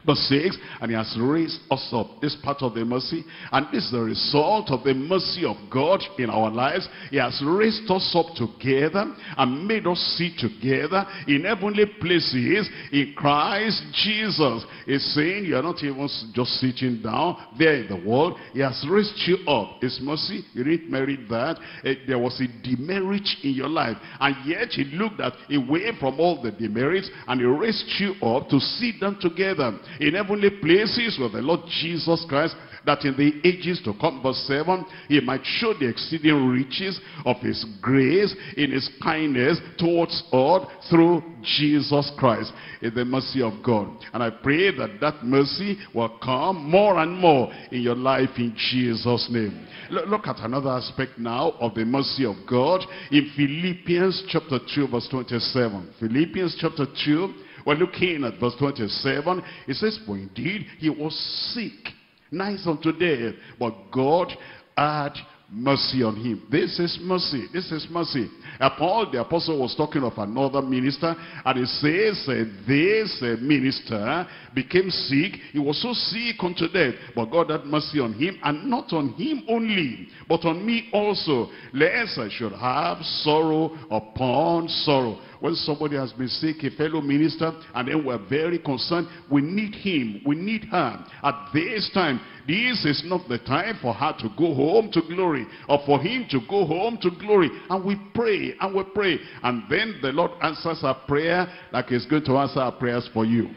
Verse 6, and he has raised us up. This part of the mercy. And this is the result of the mercy of God in our lives. He has raised us up together and made us sit together in heavenly places in Christ Jesus. He's saying you're not even just sitting down there in the world. He has raised you up. His mercy, you didn't merit that. Eh, there was a demerit in your life. And yet he looked at away from all the demerits and he raised you up to sit down together in heavenly places with the Lord Jesus Christ, that in the ages to come, verse 7, he might show the exceeding riches of his grace in his kindness towards us through Jesus Christ in the mercy of God. And I pray that that mercy will come more and more in your life in Jesus' name. Look at another aspect now of the mercy of God in Philippians chapter 2 verse 27. Philippians chapter 2 we're looking at verse 27. It says, For indeed he was sick, nice unto death, but God had mercy on him. This is mercy. This is mercy. Uh, Paul the apostle was talking of another minister and he says uh, this uh, minister became sick. He was so sick unto death. But God had mercy on him and not on him only but on me also lest I should have sorrow upon sorrow when somebody has been sick, a fellow minister, and then we're very concerned, we need him, we need her. At this time, this is not the time for her to go home to glory, or for him to go home to glory. And we pray, and we pray. And then the Lord answers our prayer like he's going to answer our prayers for you.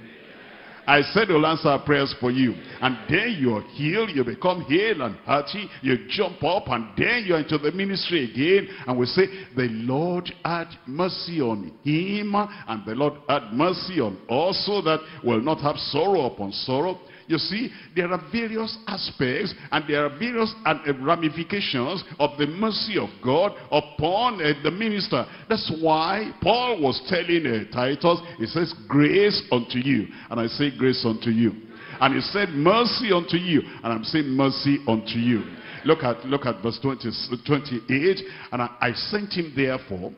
I said he'll answer prayers for you. And then you're healed, you become healed and hearty, you jump up and then you're into the ministry again. And we say, the Lord had mercy on him and the Lord had mercy on us so that we'll not have sorrow upon sorrow. You see, there are various aspects and there are various uh, ramifications of the mercy of God upon uh, the minister. That's why Paul was telling uh, Titus, he says, grace unto you. And I say grace unto you. And he said, mercy unto you. And I'm saying mercy unto you. Look at, look at verse 20, 28. And I, I sent him therefore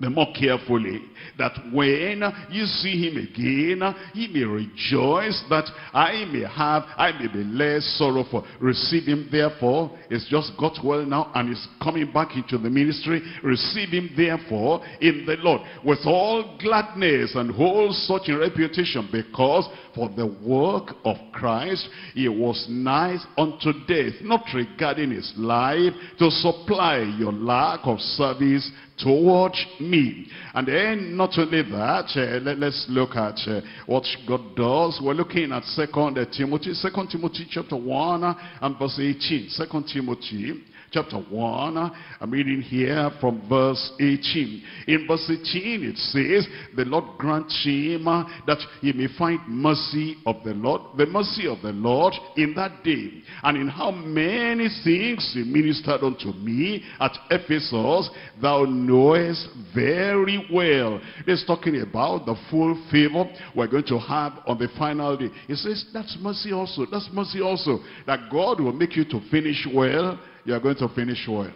the more carefully eh, that when you see him again he may rejoice that I may have I may be less sorrowful receive him therefore it's just got well now and he's coming back into the ministry. Receive him therefore in the Lord with all gladness and hold such in reputation because for the work of Christ he was nice unto death not regarding his life to supply your lack of service towards me. And then not only that, uh, let, us look at uh, what God does. We're looking at Second uh, Timothy, Second Timothy chapter 1 and verse 18. Second Timothy chapter 1. I'm reading here from verse 18. In verse 18 it says, the Lord grant him uh, that he may find mercy of the Lord, the mercy of the Lord in that day. And in how many things he ministered unto me at Ephesus, thou knowest very well. This talking about the full favor we're going to have on the final day. He says, that's mercy also. That's mercy also. That God will make you to finish well you are going to finish well.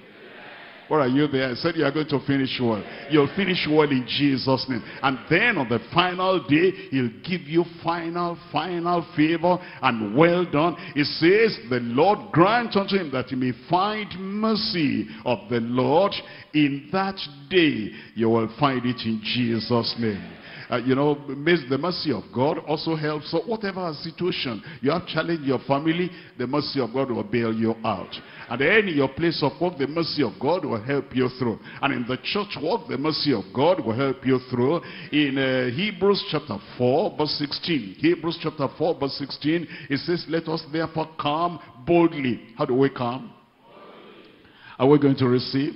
What are you there? I said you are going to finish well. You'll finish well in Jesus' name. And then on the final day, he'll give you final, final favor and well done. It says, the Lord grant unto him that he may find mercy of the Lord in that day. You will find it in Jesus' name. Uh, you know, the mercy of God also helps. So whatever situation you have challenged your family, the mercy of God will bail you out. And then in your place of work, the mercy of God will help you through. And in the church work, the mercy of God will help you through. In uh, Hebrews chapter 4, verse 16. Hebrews chapter 4, verse 16, it says, Let us therefore come boldly. How do we come? Are we going to receive?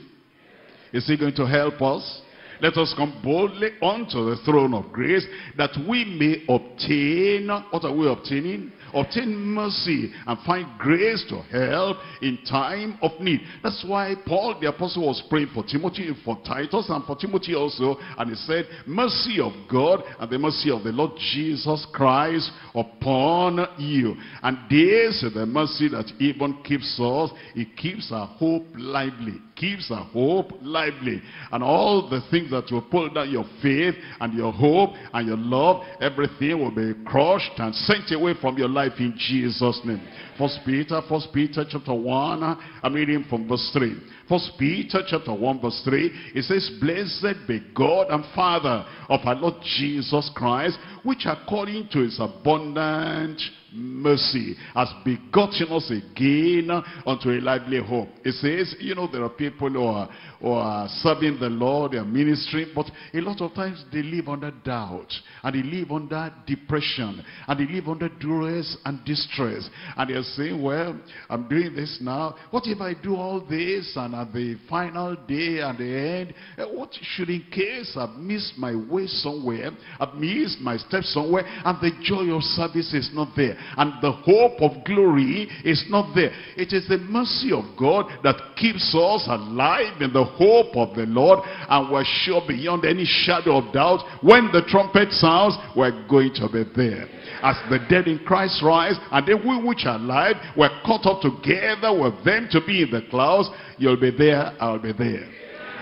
Is he going to help us? Let us come boldly unto the throne of grace that we may obtain, what are we obtaining? obtain mercy and find grace to help in time of need. That's why Paul the apostle was praying for Timothy, for Titus, and for Timothy also. And he said, mercy of God and the mercy of the Lord Jesus Christ upon you. And this is the mercy that even keeps us. It keeps our hope lively keeps our hope lively. And all the things that will pull down your faith and your hope and your love, everything will be crushed and sent away from your life in Jesus' name. First Peter, First Peter chapter 1, I'm reading from verse 3. First Peter chapter 1 verse 3, it says, Blessed be God and Father of our Lord Jesus Christ, which according to his abundant mercy has begotten us again unto a lively hope. It says, you know, there are people who are, who are serving the Lord, they are ministering, but a lot of times they live under doubt, and they live under depression, and they live under duress and distress. And they're saying, well, I'm doing this now. What if I do all this, and at the final day, at the end, eh, what should in case I've missed my way somewhere, I've missed my steps somewhere, and the joy of service is not there and the hope of glory is not there. It is the mercy of God that keeps us alive in the hope of the Lord and we're sure beyond any shadow of doubt when the trumpet sounds, we're going to be there. As the dead in Christ rise and they we which are alive, we're caught up together with them to be in the clouds. You'll be there, I'll be there.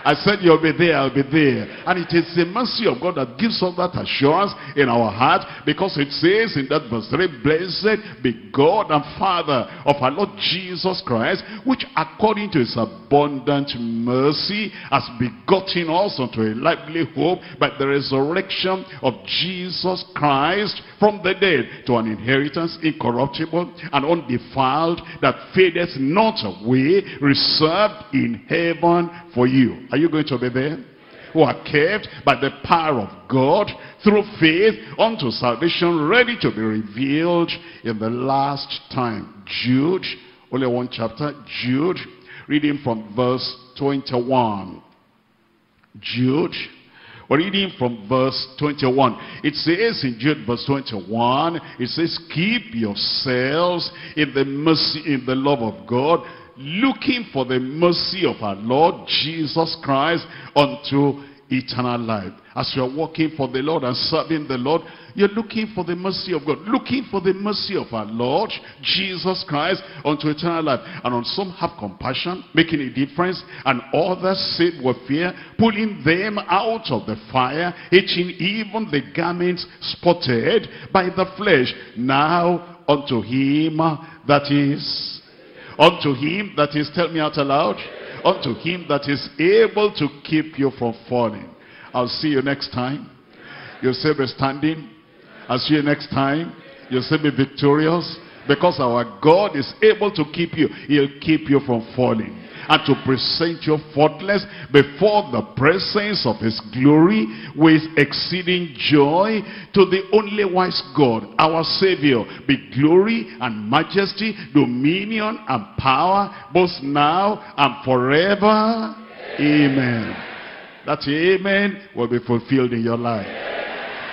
I said you'll be there, I'll be there. And it is the mercy of God that gives us that assurance in our heart because it says in that verse 3, Blessed be God and Father of our Lord Jesus Christ, which according to his abundant mercy has begotten us unto a lively hope by the resurrection of Jesus Christ from the dead to an inheritance incorruptible and undefiled that fadeth not away, reserved in heaven for you. Are you going to be there? Who are kept by the power of God through faith unto salvation, ready to be revealed in the last time. Jude, only one chapter, Jude, reading from verse 21. Jude, we're reading from verse 21. It says in Jude verse 21, it says, Keep yourselves in the mercy, in the love of God, looking for the mercy of our Lord Jesus Christ unto eternal life. As you are working for the Lord and serving the Lord, you're looking for the mercy of God. Looking for the mercy of our Lord, Jesus Christ, unto eternal life. And on some have compassion, making a difference. And others sit with fear, pulling them out of the fire, hitching even the garments spotted by the flesh. Now unto him that is Unto him that is, tell me out aloud, unto him that is able to keep you from falling. I'll see you next time. You'll still be standing. I'll see you next time. You'll still be victorious. Because our God is able to keep you. He'll keep you from falling. And to present you faultless before the presence of his glory with exceeding joy to the only wise God, our Savior, be glory and majesty, dominion and power, both now and forever. Amen. That amen will be fulfilled in your life.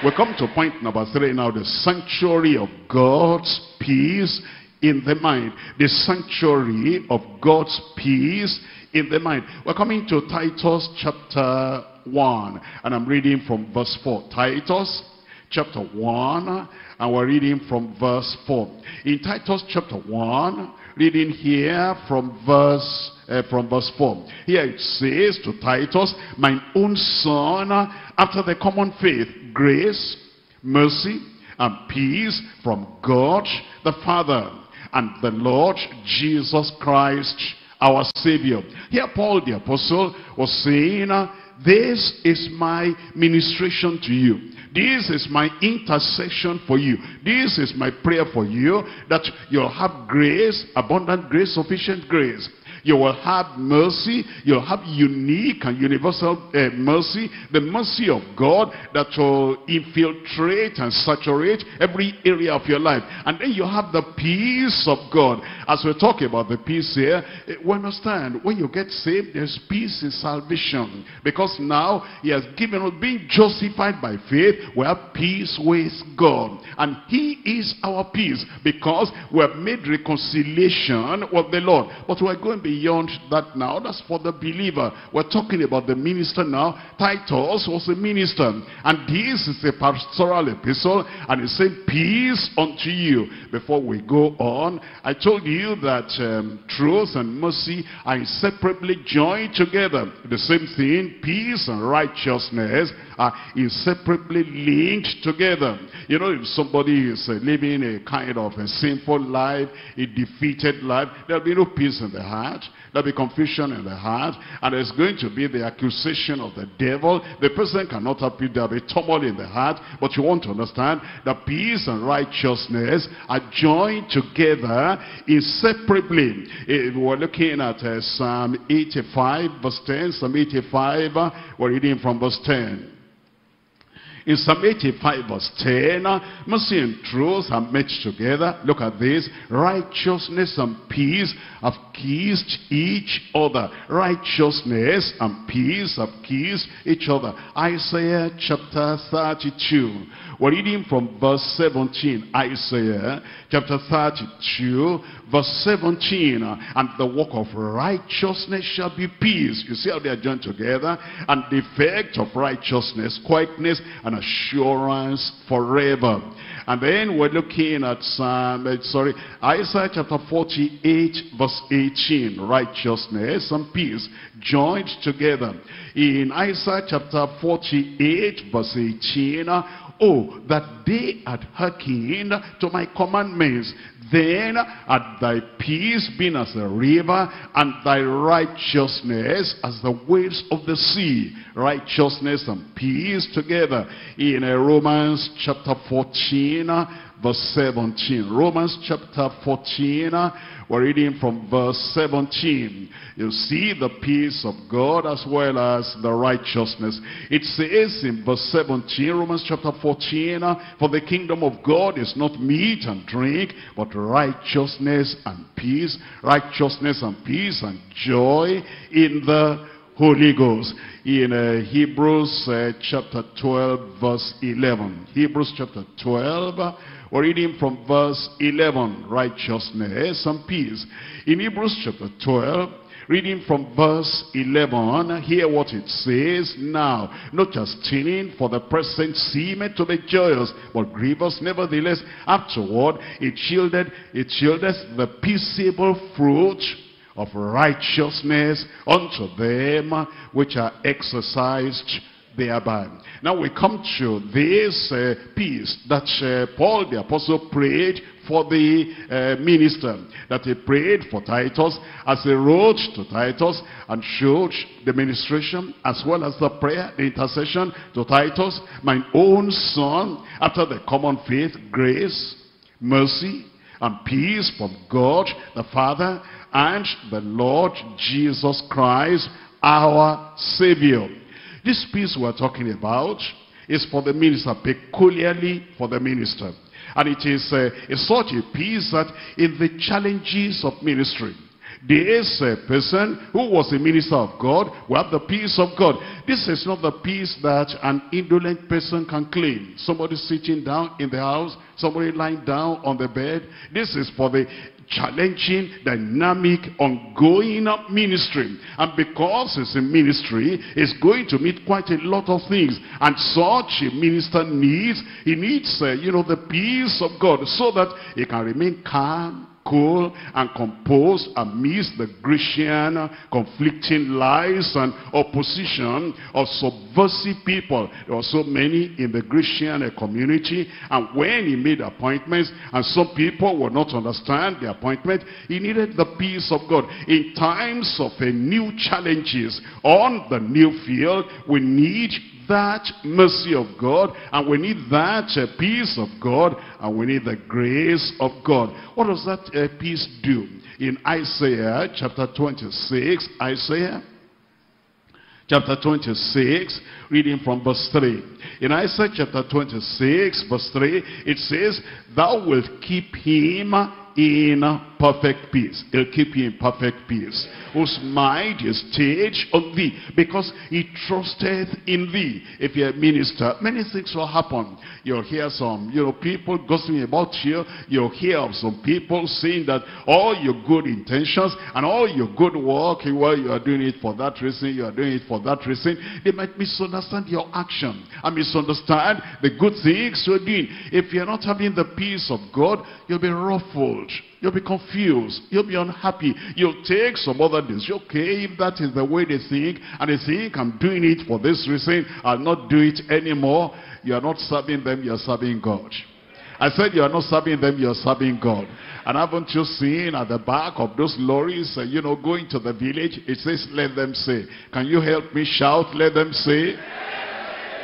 We come to point number three now, the sanctuary of God's peace in the mind. The sanctuary of God's peace in the mind. We're coming to Titus chapter 1, and I'm reading from verse 4. Titus chapter 1, and we're reading from verse 4. In Titus chapter 1, reading here from verse uh, from verse 4. Here it says to Titus, "My own son, after the common faith, grace, mercy, and peace from God the Father and the Lord Jesus Christ, our Savior. Here Paul the Apostle was saying, uh, this is my ministration to you. This is my intercession for you. This is my prayer for you, that you'll have grace, abundant grace, sufficient grace you will have mercy. You'll have unique and universal uh, mercy. The mercy of God that will infiltrate and saturate every area of your life. And then you have the peace of God. As we talk about the peace here, eh, we understand when you get saved, there's peace in salvation. Because now he has given us, being justified by faith, we have peace with God. And he is our peace because we have made reconciliation with the Lord. But we're going to be beyond that now. That's for the believer. We're talking about the minister now. Titus was a minister. And this is a pastoral epistle. And he said, peace unto you. Before we go on, I told you that um, truth and mercy are inseparably joined together. The same thing, peace and righteousness are inseparably linked together. You know, if somebody is uh, living a kind of a sinful life, a defeated life, there'll be no peace in the heart. There'll be confusion in the heart. And there's going to be the accusation of the devil. The person cannot appeal. There'll be turmoil in the heart. But you want to understand that peace and righteousness are joined together inseparably. If we're looking at uh, Psalm 85 verse 10, Psalm 85, uh, we're reading from verse 10. In Psalm 85 verse 10, mercy and truth are matched together. Look at this. Righteousness and peace have kissed each other. Righteousness and peace have kissed each other. Isaiah chapter 32. We're reading from verse 17. Isaiah chapter 32 verse 17. And the work of righteousness shall be peace. You see how they are joined together? And the effect of righteousness, quietness, and assurance forever. And then we're looking at Psalm, uh, sorry, Isaiah chapter 48 verse 18. Righteousness and peace joined together. In Isaiah chapter 48 verse 18, Oh, that they had hearkened to my commandments. Then had thy peace been as a river, and thy righteousness as the waves of the sea. Righteousness and peace together. In uh, Romans chapter 14, verse 17. Romans chapter 14, we're reading from verse 17. You see the peace of God as well as the righteousness. It says in verse 17, Romans chapter 14, For the kingdom of God is not meat and drink, but righteousness and peace, righteousness and peace and joy in the Holy Ghost. In uh, Hebrews uh, chapter 12 verse 11. Hebrews chapter 12 we're reading from verse 11, righteousness and peace. In Hebrews chapter 12, reading from verse 11, hear what it says. Now, not just sinning for the present seemeth to be joyous, but grievous nevertheless. Afterward, it yielded, it yielded the peaceable fruit of righteousness unto them which are exercised thereby. Now we come to this uh, that uh, Paul the apostle prayed for the uh, minister. That he prayed for Titus as he wrote to Titus and showed the ministration as well as the prayer, the intercession to Titus. My own son, after the common faith, grace, mercy, and peace from God the Father and the Lord Jesus Christ, our Savior. This peace we're talking about is for the minister, peculiarly for the minister. And it is uh, such a peace that in the challenges of ministry, there is a person who was a minister of God We have the peace of God. This is not the peace that an indolent person can claim. Somebody sitting down in the house, somebody lying down on the bed. This is for the challenging, dynamic, ongoing ministry. And because it's a ministry, it's going to meet quite a lot of things. And such a minister needs, he needs, uh, you know, the peace of God so that he can remain calm, cool and composed amidst the Grecian conflicting lies and opposition of subversive people. There were so many in the Grecian community and when he made appointments and some people would not understand the appointment, he needed the peace of God. In times of a new challenges on the new field, we need that mercy of God and we need that uh, peace of God and we need the grace of God. What does that uh, peace do? In Isaiah chapter 26, Isaiah chapter 26, reading from verse 3. In Isaiah chapter 26, verse 3, it says, Thou wilt keep him in perfect peace. He'll keep you in perfect peace. Whose mind is staged on thee. Because he trusted in thee. If you're a minister, many things will happen. You'll hear some, you know, people gossiping about you. You'll hear of some people saying that all your good intentions and all your good work, well, you are doing it for that reason, you are doing it for that reason. They might misunderstand your action and misunderstand the good things you're doing. If you're not having the peace of God, you'll be ruffled. You'll be confused. You'll be unhappy. You'll take some other decision. Okay, if that is the way they think, and they think I'm doing it for this reason, I'll not do it anymore. You are not serving them, you're serving God. I said you are not serving them, you're serving God. And haven't you seen at the back of those lorries, uh, you know, going to the village, it says, let them say. Can you help me shout, let them say?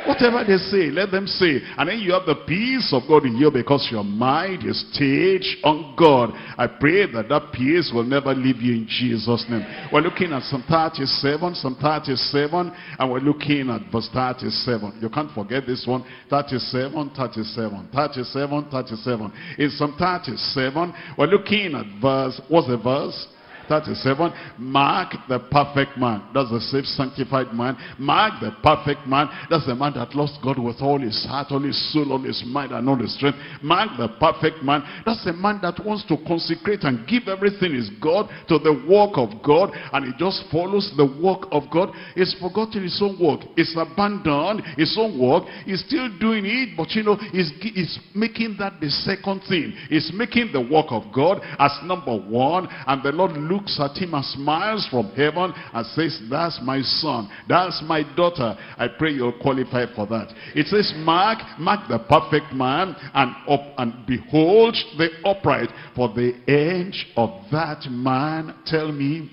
Whatever they say, let them say. And then you have the peace of God in you because your mind is staged on God. I pray that that peace will never leave you in Jesus' name. We're looking at Psalm 37, Psalm 37, and we're looking at verse 37. You can't forget this one. 37, 37, 37, 37. In Psalm 37, we're looking at verse, what's the verse? 37, mark the perfect man. That's the safe, sanctified man. Mark the perfect man. That's the man that lost God with all his heart, all his soul, all his mind, and all his strength. Mark the perfect man. That's the man that wants to consecrate and give everything his God to the work of God. And he just follows the work of God. He's forgotten his own work. He's abandoned his own work. He's still doing it, but you know, he's, he's making that the second thing. He's making the work of God as number one. And the Lord looks looks at him and smiles from heaven and says, that's my son, that's my daughter. I pray you'll qualify for that. It says, mark, mark the perfect man and up and behold the upright. For the end of that man, tell me,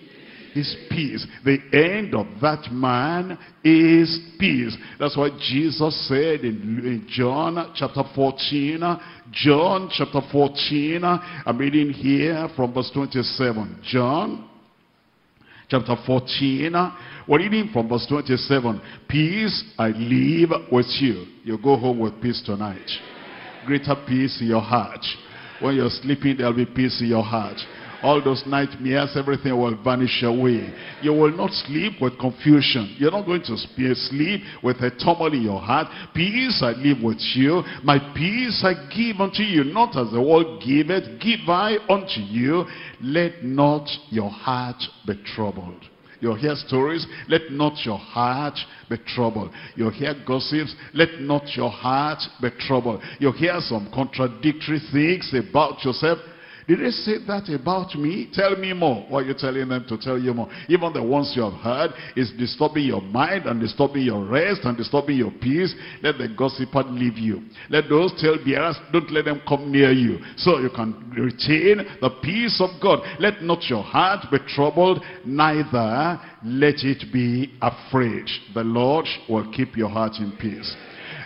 is peace. The end of that man is peace. That's what Jesus said in, John chapter 14. John chapter 14. I'm reading here from verse 27. John chapter 14. We're reading from verse 27. Peace I leave with you. You go home with peace tonight. Greater peace in your heart. When you're sleeping, there'll be peace in your heart all those nightmares, everything will vanish away. You will not sleep with confusion. You're not going to sleep with a turmoil in your heart. Peace I leave with you. My peace I give unto you. Not as the world giveth, give I unto you. Let not your heart be troubled. You hear stories, let not your heart be troubled. You hear gossips, let not your heart be troubled. You hear some contradictory things about yourself, did they say that about me? Tell me more. What are you telling them to tell you more? Even the ones you have heard is disturbing your mind and disturbing your rest and disturbing your peace. Let the gossiper leave you. Let those tell bearers, don't let them come near you. So you can retain the peace of God. Let not your heart be troubled, neither let it be afraid. The Lord will keep your heart in peace.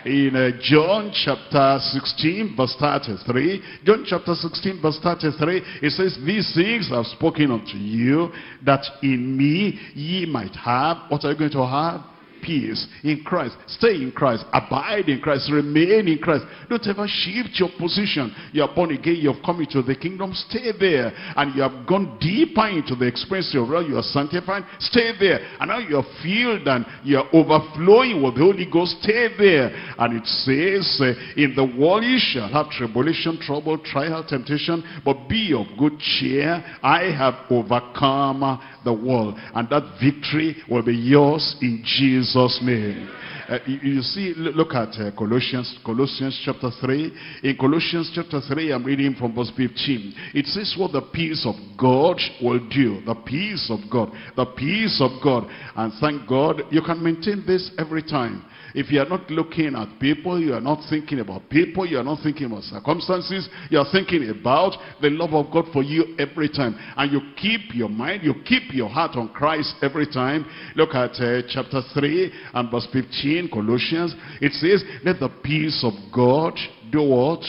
In uh, John chapter 16 verse 33. John chapter 16 verse 33, it says, These things I've spoken unto you, that in me ye might have, what are you going to have? Peace in Christ. Stay in Christ. Abide in Christ. Remain in Christ. Don't ever shift your position. You are born again. You have come into the kingdom. Stay there. And you have gone deeper into the experience of God. You are sanctified. Stay there. And now you are filled and you are overflowing with the Holy Ghost. Stay there. And it says, uh, in the world you shall have tribulation, trouble, trial, temptation. But be of good cheer. I have overcome the world. And that victory will be yours in Jesus' name. Uh, you, you, see, look at uh, Colossians, Colossians chapter 3. In Colossians chapter 3, I'm reading from verse 15. It says what the peace of God will do. The peace of God. The peace of God. And thank God, you can maintain this every time. If you are not looking at people, you are not thinking about people, you are not thinking about circumstances, you are thinking about the love of God for you every time. And you keep your mind, you keep your heart on Christ every time. Look at uh, chapter 3 and verse 15, Colossians. It says, let the peace of God do what?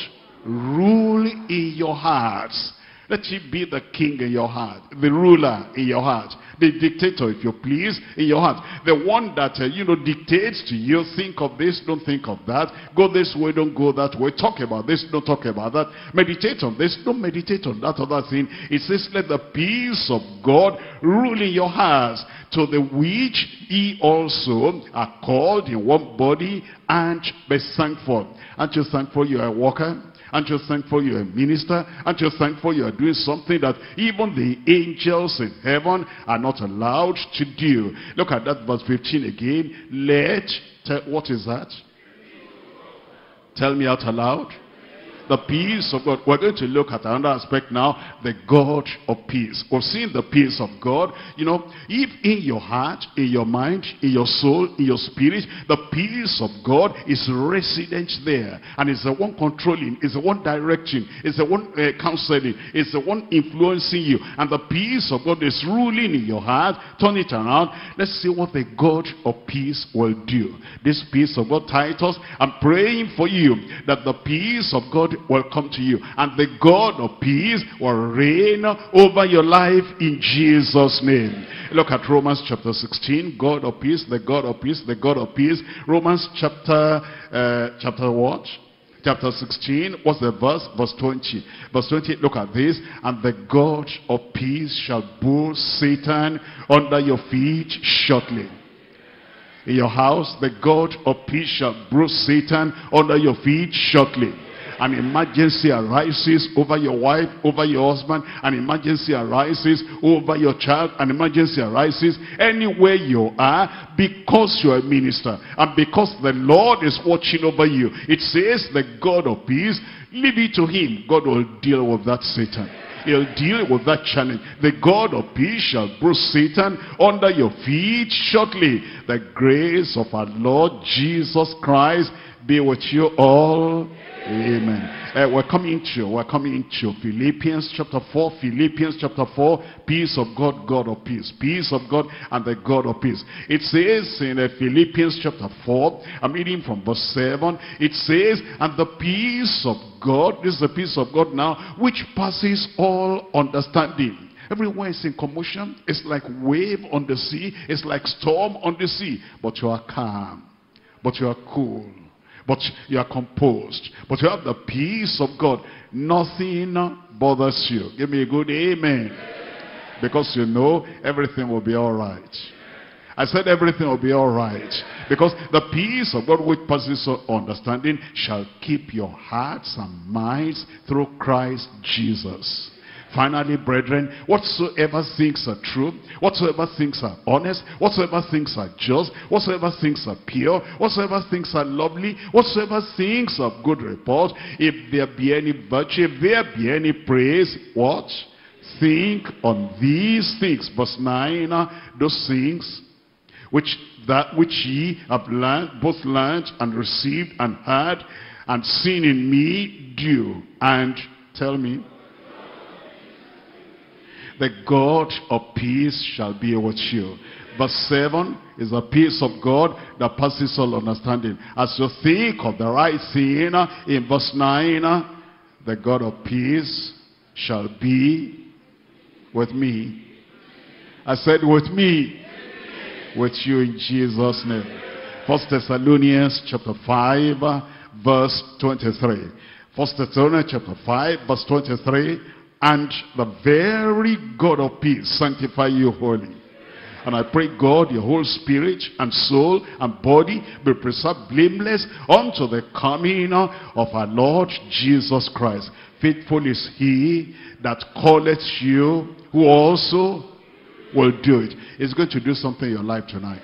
Rule in your hearts let him be the king in your heart, the ruler in your heart, the dictator, if you please, in your heart. The one that, uh, you know, dictates to you, think of this, don't think of that. Go this way, don't go that way. Talk about this, don't talk about that. Meditate on this, don't meditate on that other thing. It says, let the peace of God rule in your hearts, to the which ye also are called in one body and be thankful. Aren't you thankful you are a worker? Aren't you thankful you're a minister? Aren't you thankful you are doing something that even the angels in heaven are not allowed to do? Look at that verse 15 again. Let, what is that? Tell me out aloud the peace of God. We're going to look at another aspect now, the God of peace. We've seen the peace of God. You know, if in your heart, in your mind, in your soul, in your spirit, the peace of God is resident there. And it's the one controlling, it's the one directing, it's the one uh, counseling, it's the one influencing you. And the peace of God is ruling in your heart. Turn it around. Let's see what the God of peace will do. This peace of God, Titus, I'm praying for you that the peace of God will come to you. And the God of peace will reign over your life in Jesus' name. Look at Romans chapter 16. God of peace, the God of peace, the God of peace. Romans chapter, uh, chapter what? chapter 16, what's the verse? Verse 20. Verse 20, look at this. And the God of peace shall put Satan under your feet shortly. In your house, the God of peace shall bruise Satan under your feet shortly an emergency arises over your wife, over your husband, an emergency arises over your child, an emergency arises anywhere you are because you're a minister and because the Lord is watching over you. It says the God of peace, leave it to him. God will deal with that Satan. He'll deal with that challenge. The God of peace shall bruise Satan under your feet shortly. The grace of our Lord Jesus Christ be with you all. Amen. Uh, we're coming to, we're coming to Philippians chapter 4, Philippians chapter 4, peace of God, God of peace. Peace of God and the God of peace. It says in uh, Philippians chapter 4, I'm reading from verse 7, it says, and the peace of God, this is the peace of God now, which passes all understanding. Everywhere is in commotion. It's like wave on the sea. It's like storm on the sea. But you are calm. But you are cool but you are composed. But you have the peace of God. Nothing bothers you. Give me a good amen. Because you know everything will be all right. I said everything will be all right. Because the peace of God which passes understanding shall keep your hearts and minds through Christ Jesus. Finally, brethren, whatsoever things are true, whatsoever things are honest, whatsoever things are just, whatsoever things are pure, whatsoever things are lovely, whatsoever things of good report, if there be any virtue, if there be any praise, what? Think on these things. Verse 9, uh, those things which that which ye have learned, both learned and received and heard and seen in me do. And tell me, the God of peace shall be with you. Verse 7 is the peace of God that passes all understanding. As you think of the right thing in verse 9, the God of peace shall be with me. I said with me, with you in Jesus' name. First Thessalonians chapter 5, verse 23. First Thessalonians chapter 5, verse 23. And the very God of peace sanctify you wholly. And I pray God, your whole spirit and soul and body be preserved blameless unto the coming of our Lord Jesus Christ. Faithful is he that calleth you, who also will do it. He's going to do something in your life tonight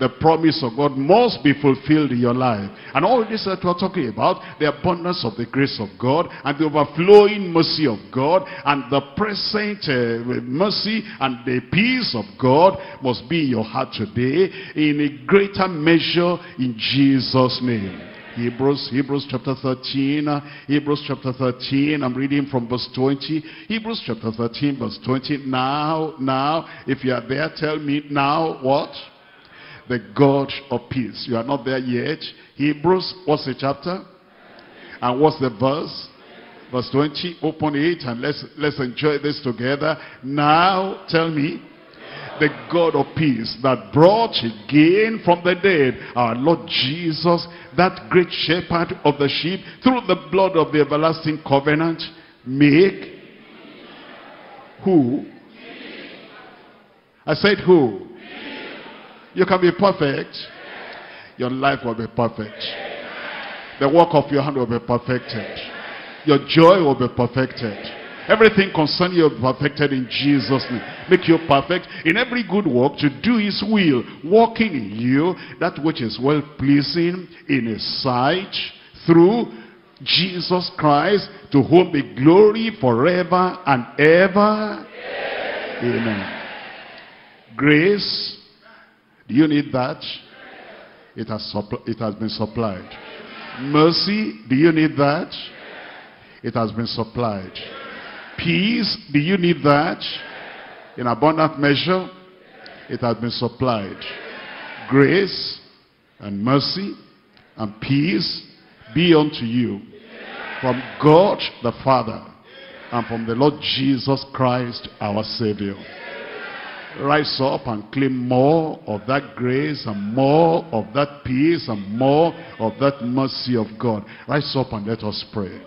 the promise of God must be fulfilled in your life. And all this that we're talking about, the abundance of the grace of God and the overflowing mercy of God and the present uh, mercy and the peace of God must be in your heart today in a greater measure in Jesus' name. Hebrews, Hebrews chapter 13, uh, Hebrews chapter 13, I'm reading from verse 20. Hebrews chapter 13, verse 20. Now, now, if you are there, tell me now what? The God of peace. You are not there yet. Hebrews, what's the chapter? And what's the verse? Verse 20, open it and let's, let's enjoy this together. Now, tell me, the God of peace that brought again from the dead our Lord Jesus, that great shepherd of the sheep, through the blood of the everlasting covenant, make who? I said who? You can be perfect. Your life will be perfect. The work of your hand will be perfected. Your joy will be perfected. Everything concerning you will be perfected in Jesus' name. Make you perfect in every good work to do his will. Working in you that which is well-pleasing in his sight through Jesus Christ to whom be glory forever and ever. Amen. Grace do you need that? It has, it has been supplied. Mercy, do you need that? It has been supplied. Peace, do you need that? In abundant measure, it has been supplied. Grace and mercy and peace be unto you from God the Father and from the Lord Jesus Christ our Savior rise up and claim more of that grace and more of that peace and more of that mercy of God. Rise up and let us pray.